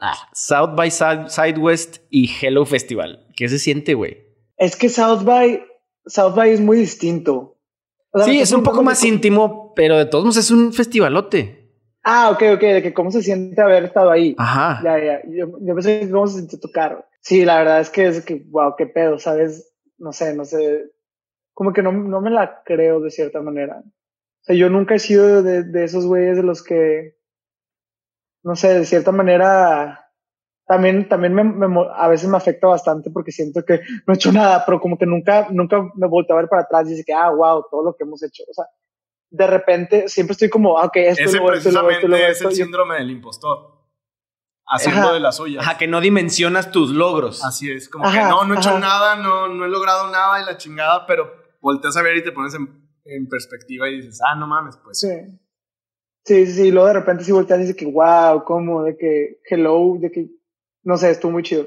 ah, South by Sidewest y Hello Festival. ¿Qué se siente, güey? Es que South by, South by es muy distinto. sí, es un poco más íntimo, pero de todos modos es un festivalote. Ah, ok, ok, de que cómo se siente haber estado ahí. Ajá. Ya, ya. Yo, yo pensé que cómo se siente tocar. Sí, la verdad es que es que, wow, qué pedo, ¿sabes? No sé, no sé. Como que no, no me la creo de cierta manera. O sea, yo nunca he sido de, de esos güeyes de los que, no sé, de cierta manera también, también me, a veces me afecta bastante porque siento que no he hecho nada, pero como que nunca, nunca me volteo a ver para atrás y dice que, ah, wow, todo lo que hemos hecho. O sea, de repente siempre estoy como, ah, ok, esto Ese precisamente es el síndrome del impostor. Haciendo de la suya. Ajá, que no dimensionas tus logros. Así es, como que no, no he hecho nada, no, no he logrado nada y la chingada, pero volteas a ver y te pones en, en perspectiva y dices, ah, no mames, pues. Sí. Sí, sí, y luego de repente sí volteas y dices que, wow, ¿cómo? De que, hello, de que no sé, estuvo muy chido.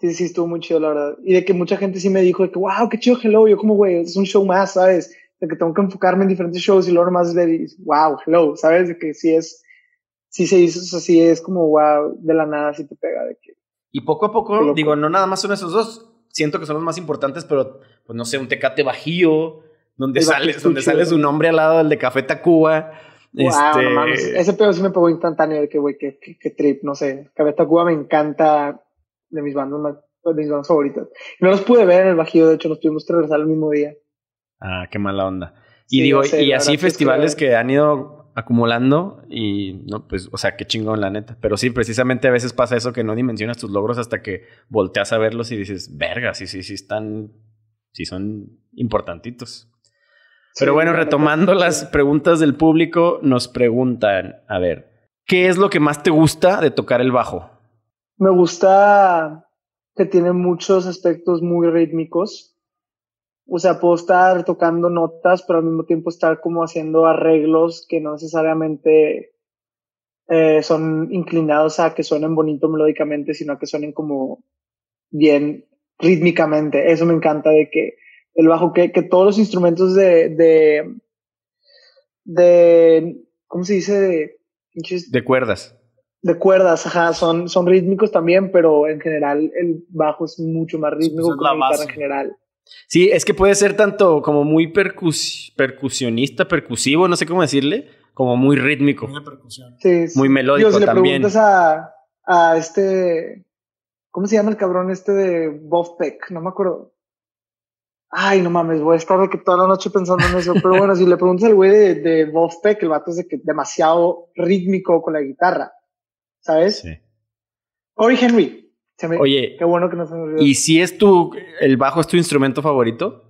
Sí, sí, estuvo muy chido, la verdad. Y de que mucha gente sí me dijo de que, wow, qué chido Hello. Yo como, güey, es un show más, ¿sabes? De que tengo que enfocarme en diferentes shows y luego más de, wow, Hello, ¿sabes? De que sí es, sí se hizo, o sea, es como, wow, de la nada sí te pega. De que, y poco a poco, digo, no nada más son esos dos. Siento que son los más importantes, pero, pues no sé, un Tecate Bajío, donde sale, donde sale su nombre al lado del de Café Tacuba este... Ese pedo sí me pegó instantáneo de que, güey, que, trip, no sé. Cabeta Cuba me encanta de mis bandas de mis bandas favoritas. No los pude ver en el Bajío, de hecho, nos tuvimos que regresar el mismo día. Ah, qué mala onda. Y digo, y así festivales que han ido acumulando y no, pues, o sea, qué chingón la neta. Pero sí, precisamente a veces pasa eso que no dimensionas tus logros hasta que volteas a verlos y dices, verga, sí, sí, sí están, sí son importantitos. Pero bueno, retomando las preguntas del público, nos preguntan, a ver, ¿qué es lo que más te gusta de tocar el bajo? Me gusta que tiene muchos aspectos muy rítmicos o sea, puedo estar tocando notas, pero al mismo tiempo estar como haciendo arreglos que no necesariamente eh, son inclinados a que suenen bonito melódicamente, sino a que suenen como bien rítmicamente. Eso me encanta de que el bajo, que, que todos los instrumentos de, de, de, ¿cómo se dice? De, de cuerdas. De cuerdas, ajá, son, son rítmicos también, pero en general el bajo es mucho más rítmico que la guitarra en general. Sí, es que puede ser tanto como muy percusionista, percusivo, no sé cómo decirle, como muy rítmico. Muy percusión. Sí, Muy melódico Dios, si también. Le preguntas a, a este. ¿Cómo se llama el cabrón este de Bob Peck? No me acuerdo. Ay, no mames, voy a estar de que toda la noche pensando en eso. Pero bueno, si le preguntas al güey de, de Bob Peck, el vato es de que demasiado rítmico con la guitarra. ¿Sabes? Sí. Corey Henry. Oye, qué bueno que nos ¿Y si es tu, el bajo es tu instrumento favorito?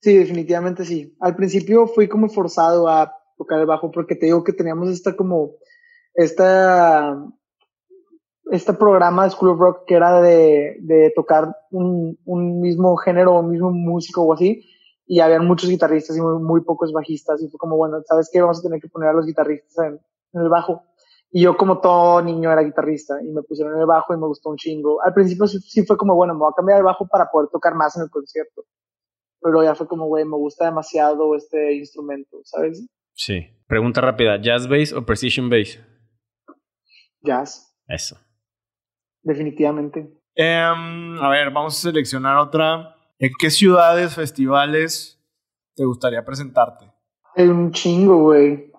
Sí, definitivamente sí. Al principio fui como forzado a tocar el bajo porque te digo que teníamos esta como, esta, este programa de School of Rock que era de, de tocar un, un mismo género, un mismo músico o así, y habían muchos guitarristas y muy, muy, pocos bajistas, y fue como, bueno, ¿sabes qué? Vamos a tener que poner a los guitarristas en, en el bajo. Y yo como todo niño era guitarrista y me pusieron en el bajo y me gustó un chingo. Al principio sí, fue como, bueno, me voy a cambiar el bajo para poder tocar más en el concierto. Pero ya fue como, güey, me gusta demasiado este instrumento, ¿sabes? Sí. Pregunta rápida, ¿jazz bass o precision bass? Jazz. Eso. Definitivamente. Em, a ver, vamos a seleccionar otra. ¿En qué ciudades, festivales te gustaría presentarte? En un chingo, güey.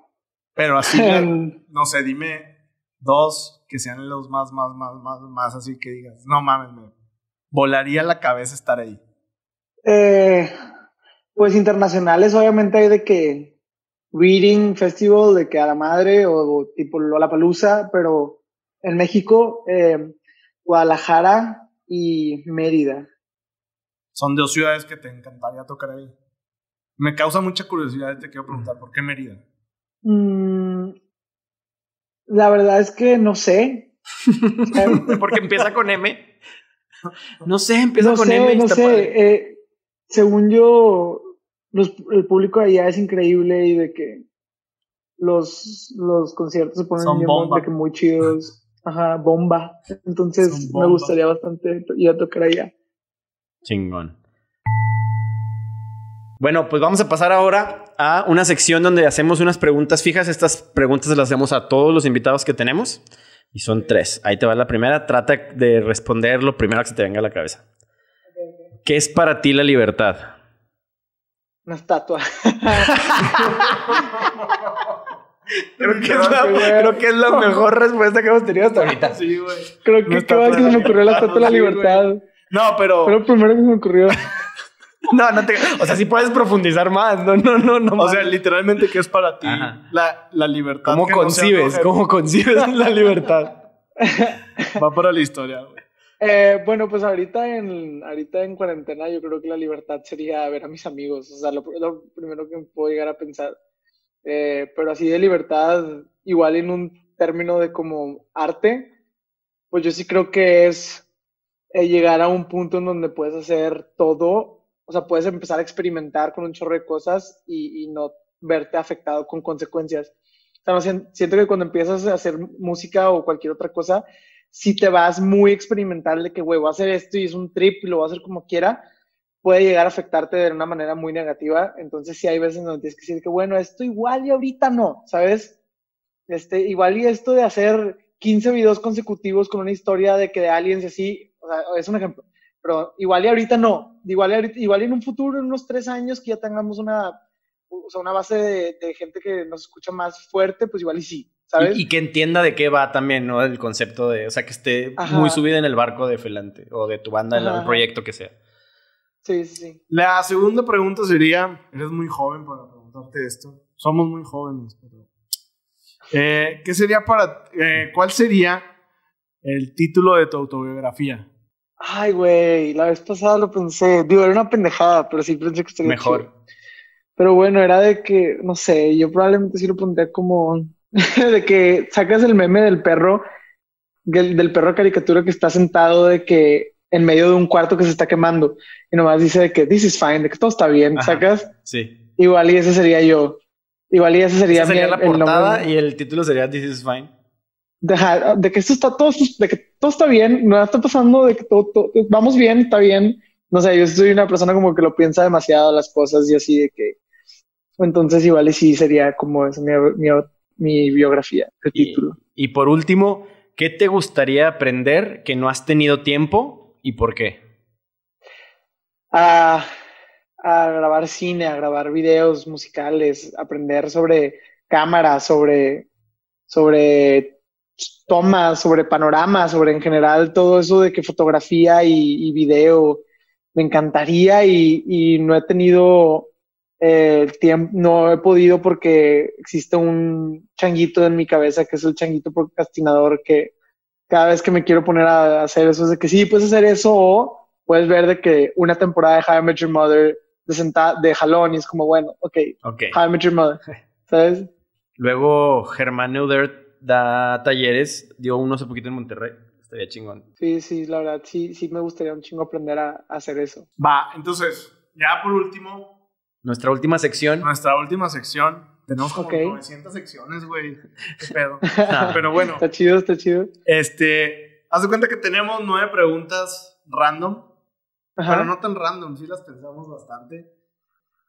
Pero así, no sé, dime dos que sean los más, más, más, más, más así que digas, no mames, me volaría la cabeza estar ahí. Eh, pues internacionales, obviamente hay de que Reading Festival, de que a la madre, o, tipo Lollapalooza, pero en México, eh, Guadalajara y Mérida. Son dos ciudades que te encantaría tocar ahí. Me causa mucha curiosidad, te quiero preguntar, ¿por qué Mérida? Mm, la verdad es que no sé. Porque empieza con M. No sé, empieza con M. No sé, eh, según yo, el público allá es increíble y de que los, los conciertos se ponen de que muy chidos. Ajá, bomba. Entonces me gustaría bastante ir a tocar allá. Chingón. Bueno, pues vamos a pasar ahora a una sección donde hacemos unas preguntas fijas. Estas preguntas las hacemos a todos los invitados que tenemos. Y son tres. Ahí te va la primera. Trata de responder lo primero que se te venga a la cabeza. ¿Qué es para ti la libertad? Una estatua. creo, que es la, creo, que es la, mejor respuesta que hemos tenido hasta ahorita. Sí, güey. Creo que cada vez que se me ocurrió la estatua de la libertad. No, pero. Pero primero que se me ocurrió. No, no te. O sea, sí puedes profundizar más. No, no, no, no. O sea, literalmente, ¿qué es para ti la, la, libertad? ¿Cómo concibes? ¿Cómo concibes la libertad? Va para la historia, eh, bueno, pues ahorita en, ahorita en cuarentena yo creo que la libertad sería ver a mis amigos. O sea, lo, primero que puedo llegar a pensar. Eh, pero así de libertad, igual en un término de como arte, pues yo sí creo que es eh, llegar a un punto en donde puedes hacer todo o sea, puedes empezar a experimentar con un chorro de cosas y, no verte afectado con consecuencias. O sea, siento que cuando empiezas a hacer música o cualquier otra cosa, si te vas muy experimental de que, güey, voy a hacer esto y es un trip y lo voy a hacer como quiera, puede llegar a afectarte de una manera muy negativa. Entonces, sí hay veces donde tienes que decir que, bueno, esto igual y ahorita no, ¿sabes? Este, igual y esto de hacer 15 videos consecutivos con una historia de que de aliens y así, o sea, es un ejemplo pero igual y ahorita no, igual y, ahorita, igual en un futuro, en unos tres años que ya tengamos una, o sea, una base de, gente que nos escucha más fuerte, pues igual y sí, ¿sabes? Y, que entienda de qué va también, ¿no? El concepto de, o sea, que esté muy subida en el barco de Felante o de tu banda, en el proyecto que sea. Sí, sí. La segunda pregunta sería, eres muy joven para preguntarte esto. Somos muy jóvenes, pero Eh, ¿Qué sería para... eh, ¿Cuál sería el título de tu autobiografía? Ay, güey, la vez pasada lo pensé. Digo, era una pendejada, pero sí pensé que estaría Mejor. chido. Pero bueno, era de que, no sé, yo probablemente sí lo pondría como de que sacas el meme del perro, del, del perro caricatura que está sentado de que en medio de un cuarto que se está quemando y nomás dice de que this is fine, de que todo está bien, Ajá. sacas Sí. igual y ese sería yo. Igual y ese sería, Esa sería mi- la el portada de- y el título sería This is Fine. Deja- de que esto está todo, de que todo está bien, nada está pasando, de que todo, todo- vamos bien, está bien. No sé, yo soy una persona como que lo piensa demasiado las cosas y así de que. Entonces, igual y sí sería como es mi, mi, mi biografía, el Y, título. y por último, ¿qué te gustaría aprender que no has tenido tiempo y por qué? A, a grabar cine, a grabar videos musicales, aprender sobre cámaras, sobre, sobre tomas, sobre panoramas, sobre en general todo eso de que fotografía y, y video. Me encantaría y, y no he tenido eh, el tiempo, no he podido porque existe un changuito en mi cabeza que es el changuito procrastinador que cada vez que me quiero poner a hacer eso es de que sí, puedes hacer eso o puedes ver de que una temporada de How I Met Your Mother de, senta- de jalón y es como, bueno, ok, Ok. How I Met Your Mother, ¿sabes? Luego, Germán Neudert da talleres, dio uno hace poquito en Monterrey. Estaría chingón. Sí, sí, la verdad, sí, sí me gustaría un chingo aprender a, a hacer eso. Va, entonces, ya por último, Nuestra última sección. nuestra última sección. Tenemos como Ok. 900 secciones, güey. Qué pedo. Pero bueno, Está chido, está chido. este, haz de cuenta que tenemos nueve preguntas random, Ajá. pero no tan random, sí las pensamos bastante.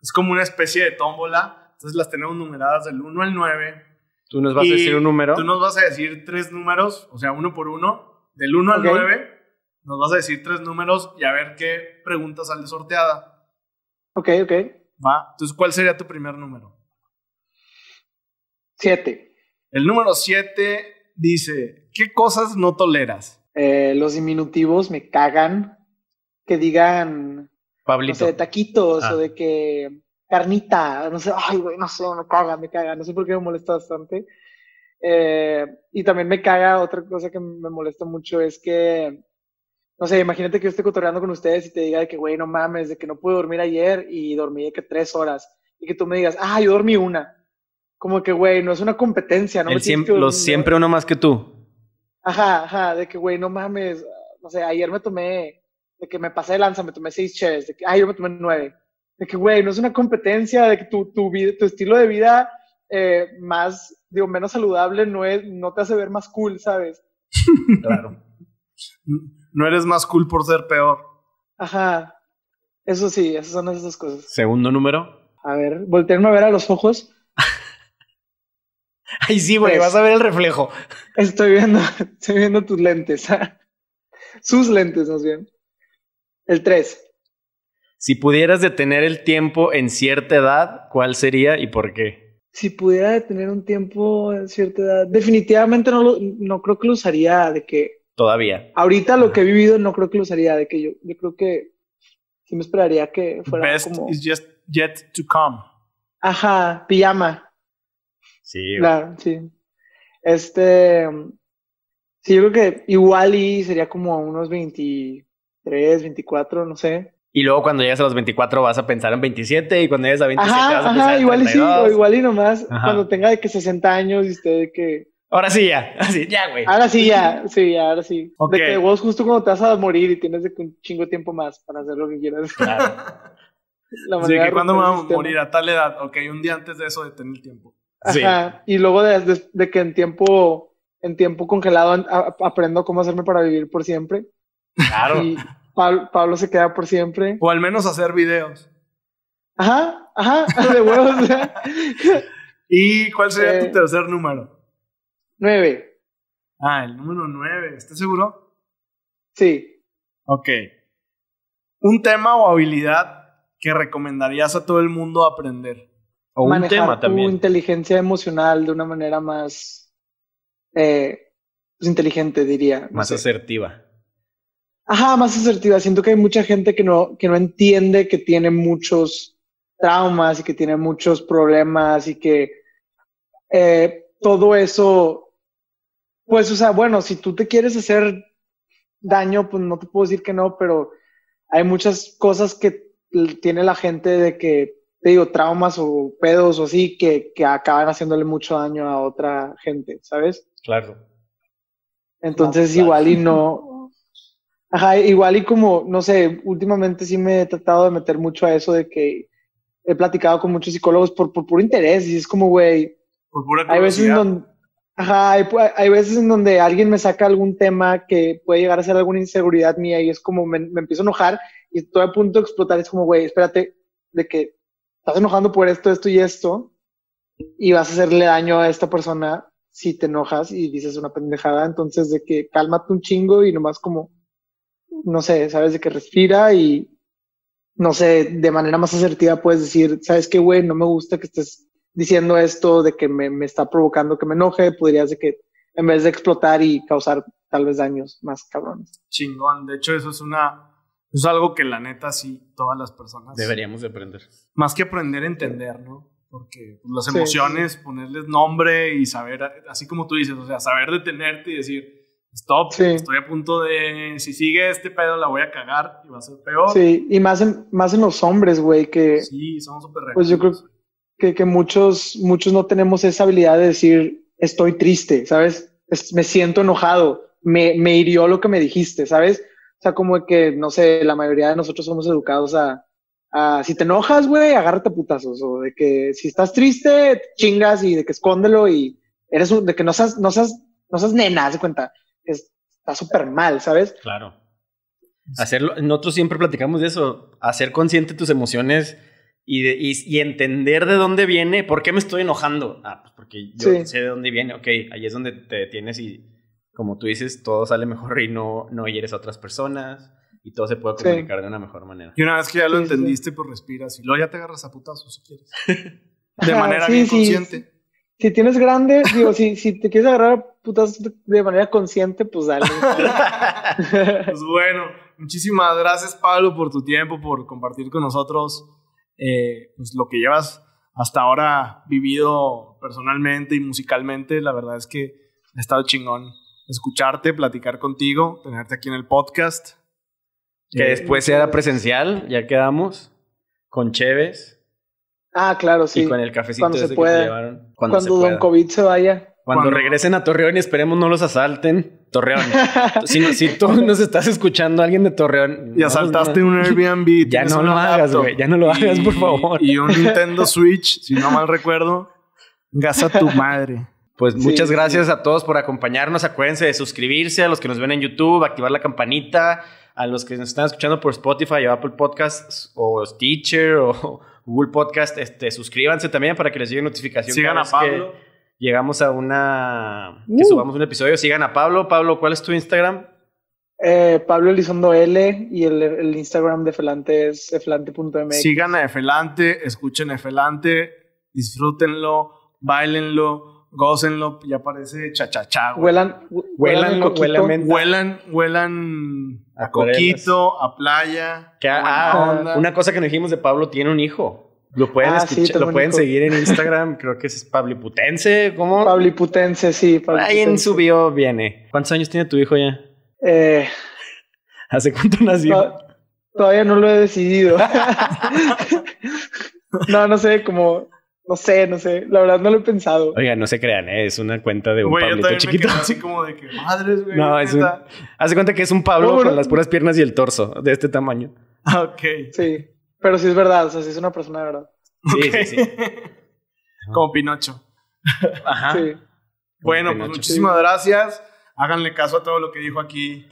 Es como una especie de tómbola, entonces las tenemos numeradas del 1 al 9. Tú nos vas Y a decir un número. Tú nos vas a decir tres números, o sea, uno por uno, del 1 al Ok. 9. Nos vas a decir tres números y a ver qué pregunta sale sorteada. Ok, ok. ¿Va? Entonces, ¿cuál sería tu primer número? Siete. El número 7 dice, ¿qué cosas no toleras? Eh, los diminutivos me cagan. Que digan, no Pablito. sé, taquitos Ah. o de que carnita, no sé, ay, güey, no sé, me caga, me caga, no sé por qué me molesta bastante. Eh, y también me caga, otra cosa que me molesta mucho es que, no sé, imagínate que yo esté cotorreando con ustedes y te diga de que, güey, no mames, de que no pude dormir ayer y dormí de que tres horas. Y que tú me digas, ah, yo dormí una. Como que, güey, no es una competencia, ¿no? Me que los siempre uno más que tú. Ajá, ajá, de que, güey, no mames, no sé, ayer me tomé, de que me pasé de lanza, me tomé seis cheves, de que, ay, yo me tomé nueve. De que, güey, no es una competencia, de que tu, tu, vida, tu estilo de vida eh, más, digo, menos saludable no, es, no te hace ver más cool, ¿sabes? Claro. No eres más cool por ser peor. Ajá, eso sí, esas son esas cosas. Segundo número. A ver, voltearme a ver a los ojos. Ay, sí, güey, vas a ver el reflejo. Estoy viendo, estoy viendo tus lentes, sus lentes, más bien. El tres. Si pudieras detener el tiempo en cierta edad, ¿cuál sería y por qué? Si pudiera detener un tiempo a cierta edad, definitivamente no, lo, no creo que lo usaría de que Todavía. ahorita lo que he vivido no creo que lo usaría de que yo, yo creo que sí me esperaría que fuera Best como, is just yet to come. ajá, pijama, Sí. claro, sí. Este, sí, yo creo que igual y sería como a unos 23, 24, no sé. Y luego cuando llegas a los 24 vas a pensar en 27 y cuando llegues a 27 vas Ajá, a pensar ajá, en igual y sí, 32. o igual y nomás Ajá. cuando tenga de que 60 años y usted de que Ahora sí ya. Así, ya, güey. Ahora sí, ya, sí, ya, ahora sí. Ok. De que vos justo cuando te vas a morir y tienes de que un chingo de tiempo más para hacer lo que quieras. Claro. La manera que de cuando me voy a morir a tal edad, ok, un día antes de eso detener el tiempo. Sí. Ajá. Y luego de, de- de que en tiempo, en tiempo congelado a- a- aprendo cómo hacerme para vivir por siempre. Claro. Y Pablo, Pablo se queda por siempre. O al menos hacer videos. Ajá, ajá, de huevos. ¿Y cuál sería Eh. tu tercer número? Nueve, Ah, el número 9. ¿Estás seguro? sí. Ok. Un tema o habilidad que recomendarías a todo el mundo aprender. O un Manejar tema tu también. inteligencia emocional de una manera más eh, pues, inteligente, diría. no Más sé. asertiva. Ajá, más asertiva. Siento que hay mucha gente que no, que no entiende que tiene muchos traumas y que tiene muchos problemas y que eh, todo eso, pues, o sea, bueno, si tú te quieres hacer daño, pues no te puedo decir que no, pero hay muchas cosas que tiene la gente de que, te digo, traumas o pedos o así, que, que acaban haciéndole mucho daño a otra gente, ¿sabes? Claro. Entonces, igual y no. Ajá, igual y como, no sé, últimamente sí me he tratado de meter mucho a eso de que he platicado con muchos psicólogos por, por puro interés y es como, güey, Por pura hay veces en donde, ajá, hay, hay veces en donde alguien me saca algún tema que puede llegar a ser alguna inseguridad mía y es como me, me empiezo a enojar y estoy a punto de explotar. Es como, güey, espérate, de que estás enojando por esto, esto y esto y vas a hacerle daño a esta persona si te enojas y dices una pendejada. Entonces, de que cálmate un chingo y nomás como, no sé, sabes de que respira y no sé, de manera más asertiva puedes decir, sabes qué, güey, no me gusta que estés diciendo esto de que me, me está provocando que me enoje, podrías de que en vez de explotar y causar tal vez daños más cabrones. Chingón. De hecho, eso es una. Es algo que la neta sí, todas las personas. Deberíamos de aprender. Más que aprender a entender, ¿no? Porque pues, las Sí, emociones, ponerles nombre y saber, así como tú dices, o sea, saber detenerte y decir, stop, Sí. estoy a punto de, si sigue este pedo la voy a cagar y va a ser peor. Sí, y más en, más en los hombres, güey, que Sí, somos súper Pues yo creo que, que muchos, muchos no tenemos esa habilidad de decir, estoy triste, ¿sabes? Es- me siento enojado, me, me hirió lo que me dijiste, ¿sabes? O sea, como que, no sé, la mayoría de nosotros somos educados a, a si te enojas, güey, agárrate putazos, o de que si estás triste, chingas y de que escóndelo y eres un, de que no seas, no seas, no seas nena, haz de cuenta, que está súper mal, ¿sabes? Claro. Hacerlo, nosotros siempre platicamos de eso, hacer consciente tus emociones y, de- y, y entender de dónde viene, por qué me estoy enojando. Ah, pues porque yo Sí. sé de dónde viene, ok, ahí es donde te detienes y como tú dices, todo sale mejor y no, no hieres a otras personas y todo se puede Sí. comunicar de una mejor manera. Y una vez que ya lo Sí, sí. entendiste, pues respiras y luego ya te agarras a putazos si quieres. De manera sí, bien sí, consciente. Si tienes grande, digo, si, si te quieres agarrar putas de- manera consciente, pues dale. Pues bueno, muchísimas gracias Pablo por tu tiempo, por compartir con nosotros eh, pues lo que llevas hasta ahora vivido personalmente y musicalmente. La verdad es que ha estado chingón escucharte, platicar contigo, tenerte aquí en el podcast. que Eh, después sea presencial, ya quedamos, con Cheves ah, claro, sí. y con el cafecito cuando se que llevaron. Cuando, se Cuando Don pueda. COVID se vaya. Cuando, Cuando- regresen a Torreón y esperemos no los asalten. Torreón. si, no- si tú nos estás escuchando, alguien de Torreón. Y no, asaltaste no. un Airbnb. Ya no lo hagas, güey, ya no lo hagas, por favor. Y un Nintendo Switch, si no mal recuerdo. Gasa tu madre. Pues Sí, muchas sí. gracias a todos por acompañarnos. Acuérdense de suscribirse, a los que nos ven en YouTube, activar la campanita, a los que nos están escuchando por Spotify o Apple Podcasts o Stitcher o Google Podcast, este, suscríbanse también para que les llegue notificación. Sigan cada a vez Pablo. que llegamos a una... que Uh. subamos un episodio. Sigan a Pablo. Pablo, ¿cuál es tu Instagram? Eh, Pablo Elizondo L y el, el Instagram de Felante es eflante.mx. Sigan a Efelante, escuchen Efelante, disfrútenlo, bailenlo, gócenlo. Ya parece chachachá. Huelan, hu- huelan huelan. Huelan, huelan a coquito, a playa. Que, a ah, onda. una cosa que nos dijimos de Pablo, tiene un hijo. Lo pueden, Ah, escuchar- lo pueden seguir en Instagram, creo que es Pabliputense, ¿cómo? Pabliputense, sí. Ahí en su bio viene. ¿Cuántos años tiene tu hijo ya? Eh, ¿Hace cuánto nació? to- todavía no lo he decidido. no, no sé, como, no sé, no sé. La verdad no lo he pensado. Oiga, no se crean, ¿eh? es una cuenta de un Güey, yo Pablito me chiquito. quedé así como de que madres, güey. No, es un, hace cuenta que es un Pablo No, bueno. con las puras piernas y el torso de este tamaño. Ah, Ok. Sí. Pero sí es verdad, o sea, sí es una persona de verdad. Sí, Ok. sí, sí. Como Pinocho. Ajá. Sí. Bueno, Pinocho. pues muchísimas gracias. Háganle caso a todo lo que dijo aquí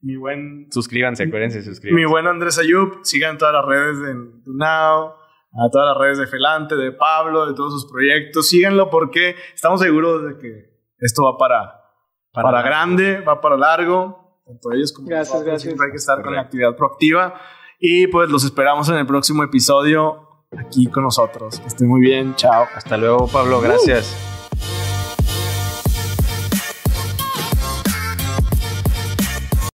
mi buen, Suscríbanse, acuérdense, mi suscríbanse. buen Andrés Ayub. Sigan todas las redes de Tunao, a todas las redes de Felante, de Pablo, de todos sus proyectos. Síganlo porque estamos seguros de que esto va para, para, grande, va para largo. Tanto ellos como Gracias, nosotros. gracias. Siempre hay que estar con la Correcto. actividad proactiva. Y pues los esperamos en el próximo episodio aquí con nosotros. Que estén muy bien. Chao. Hasta luego, Pablo, gracias.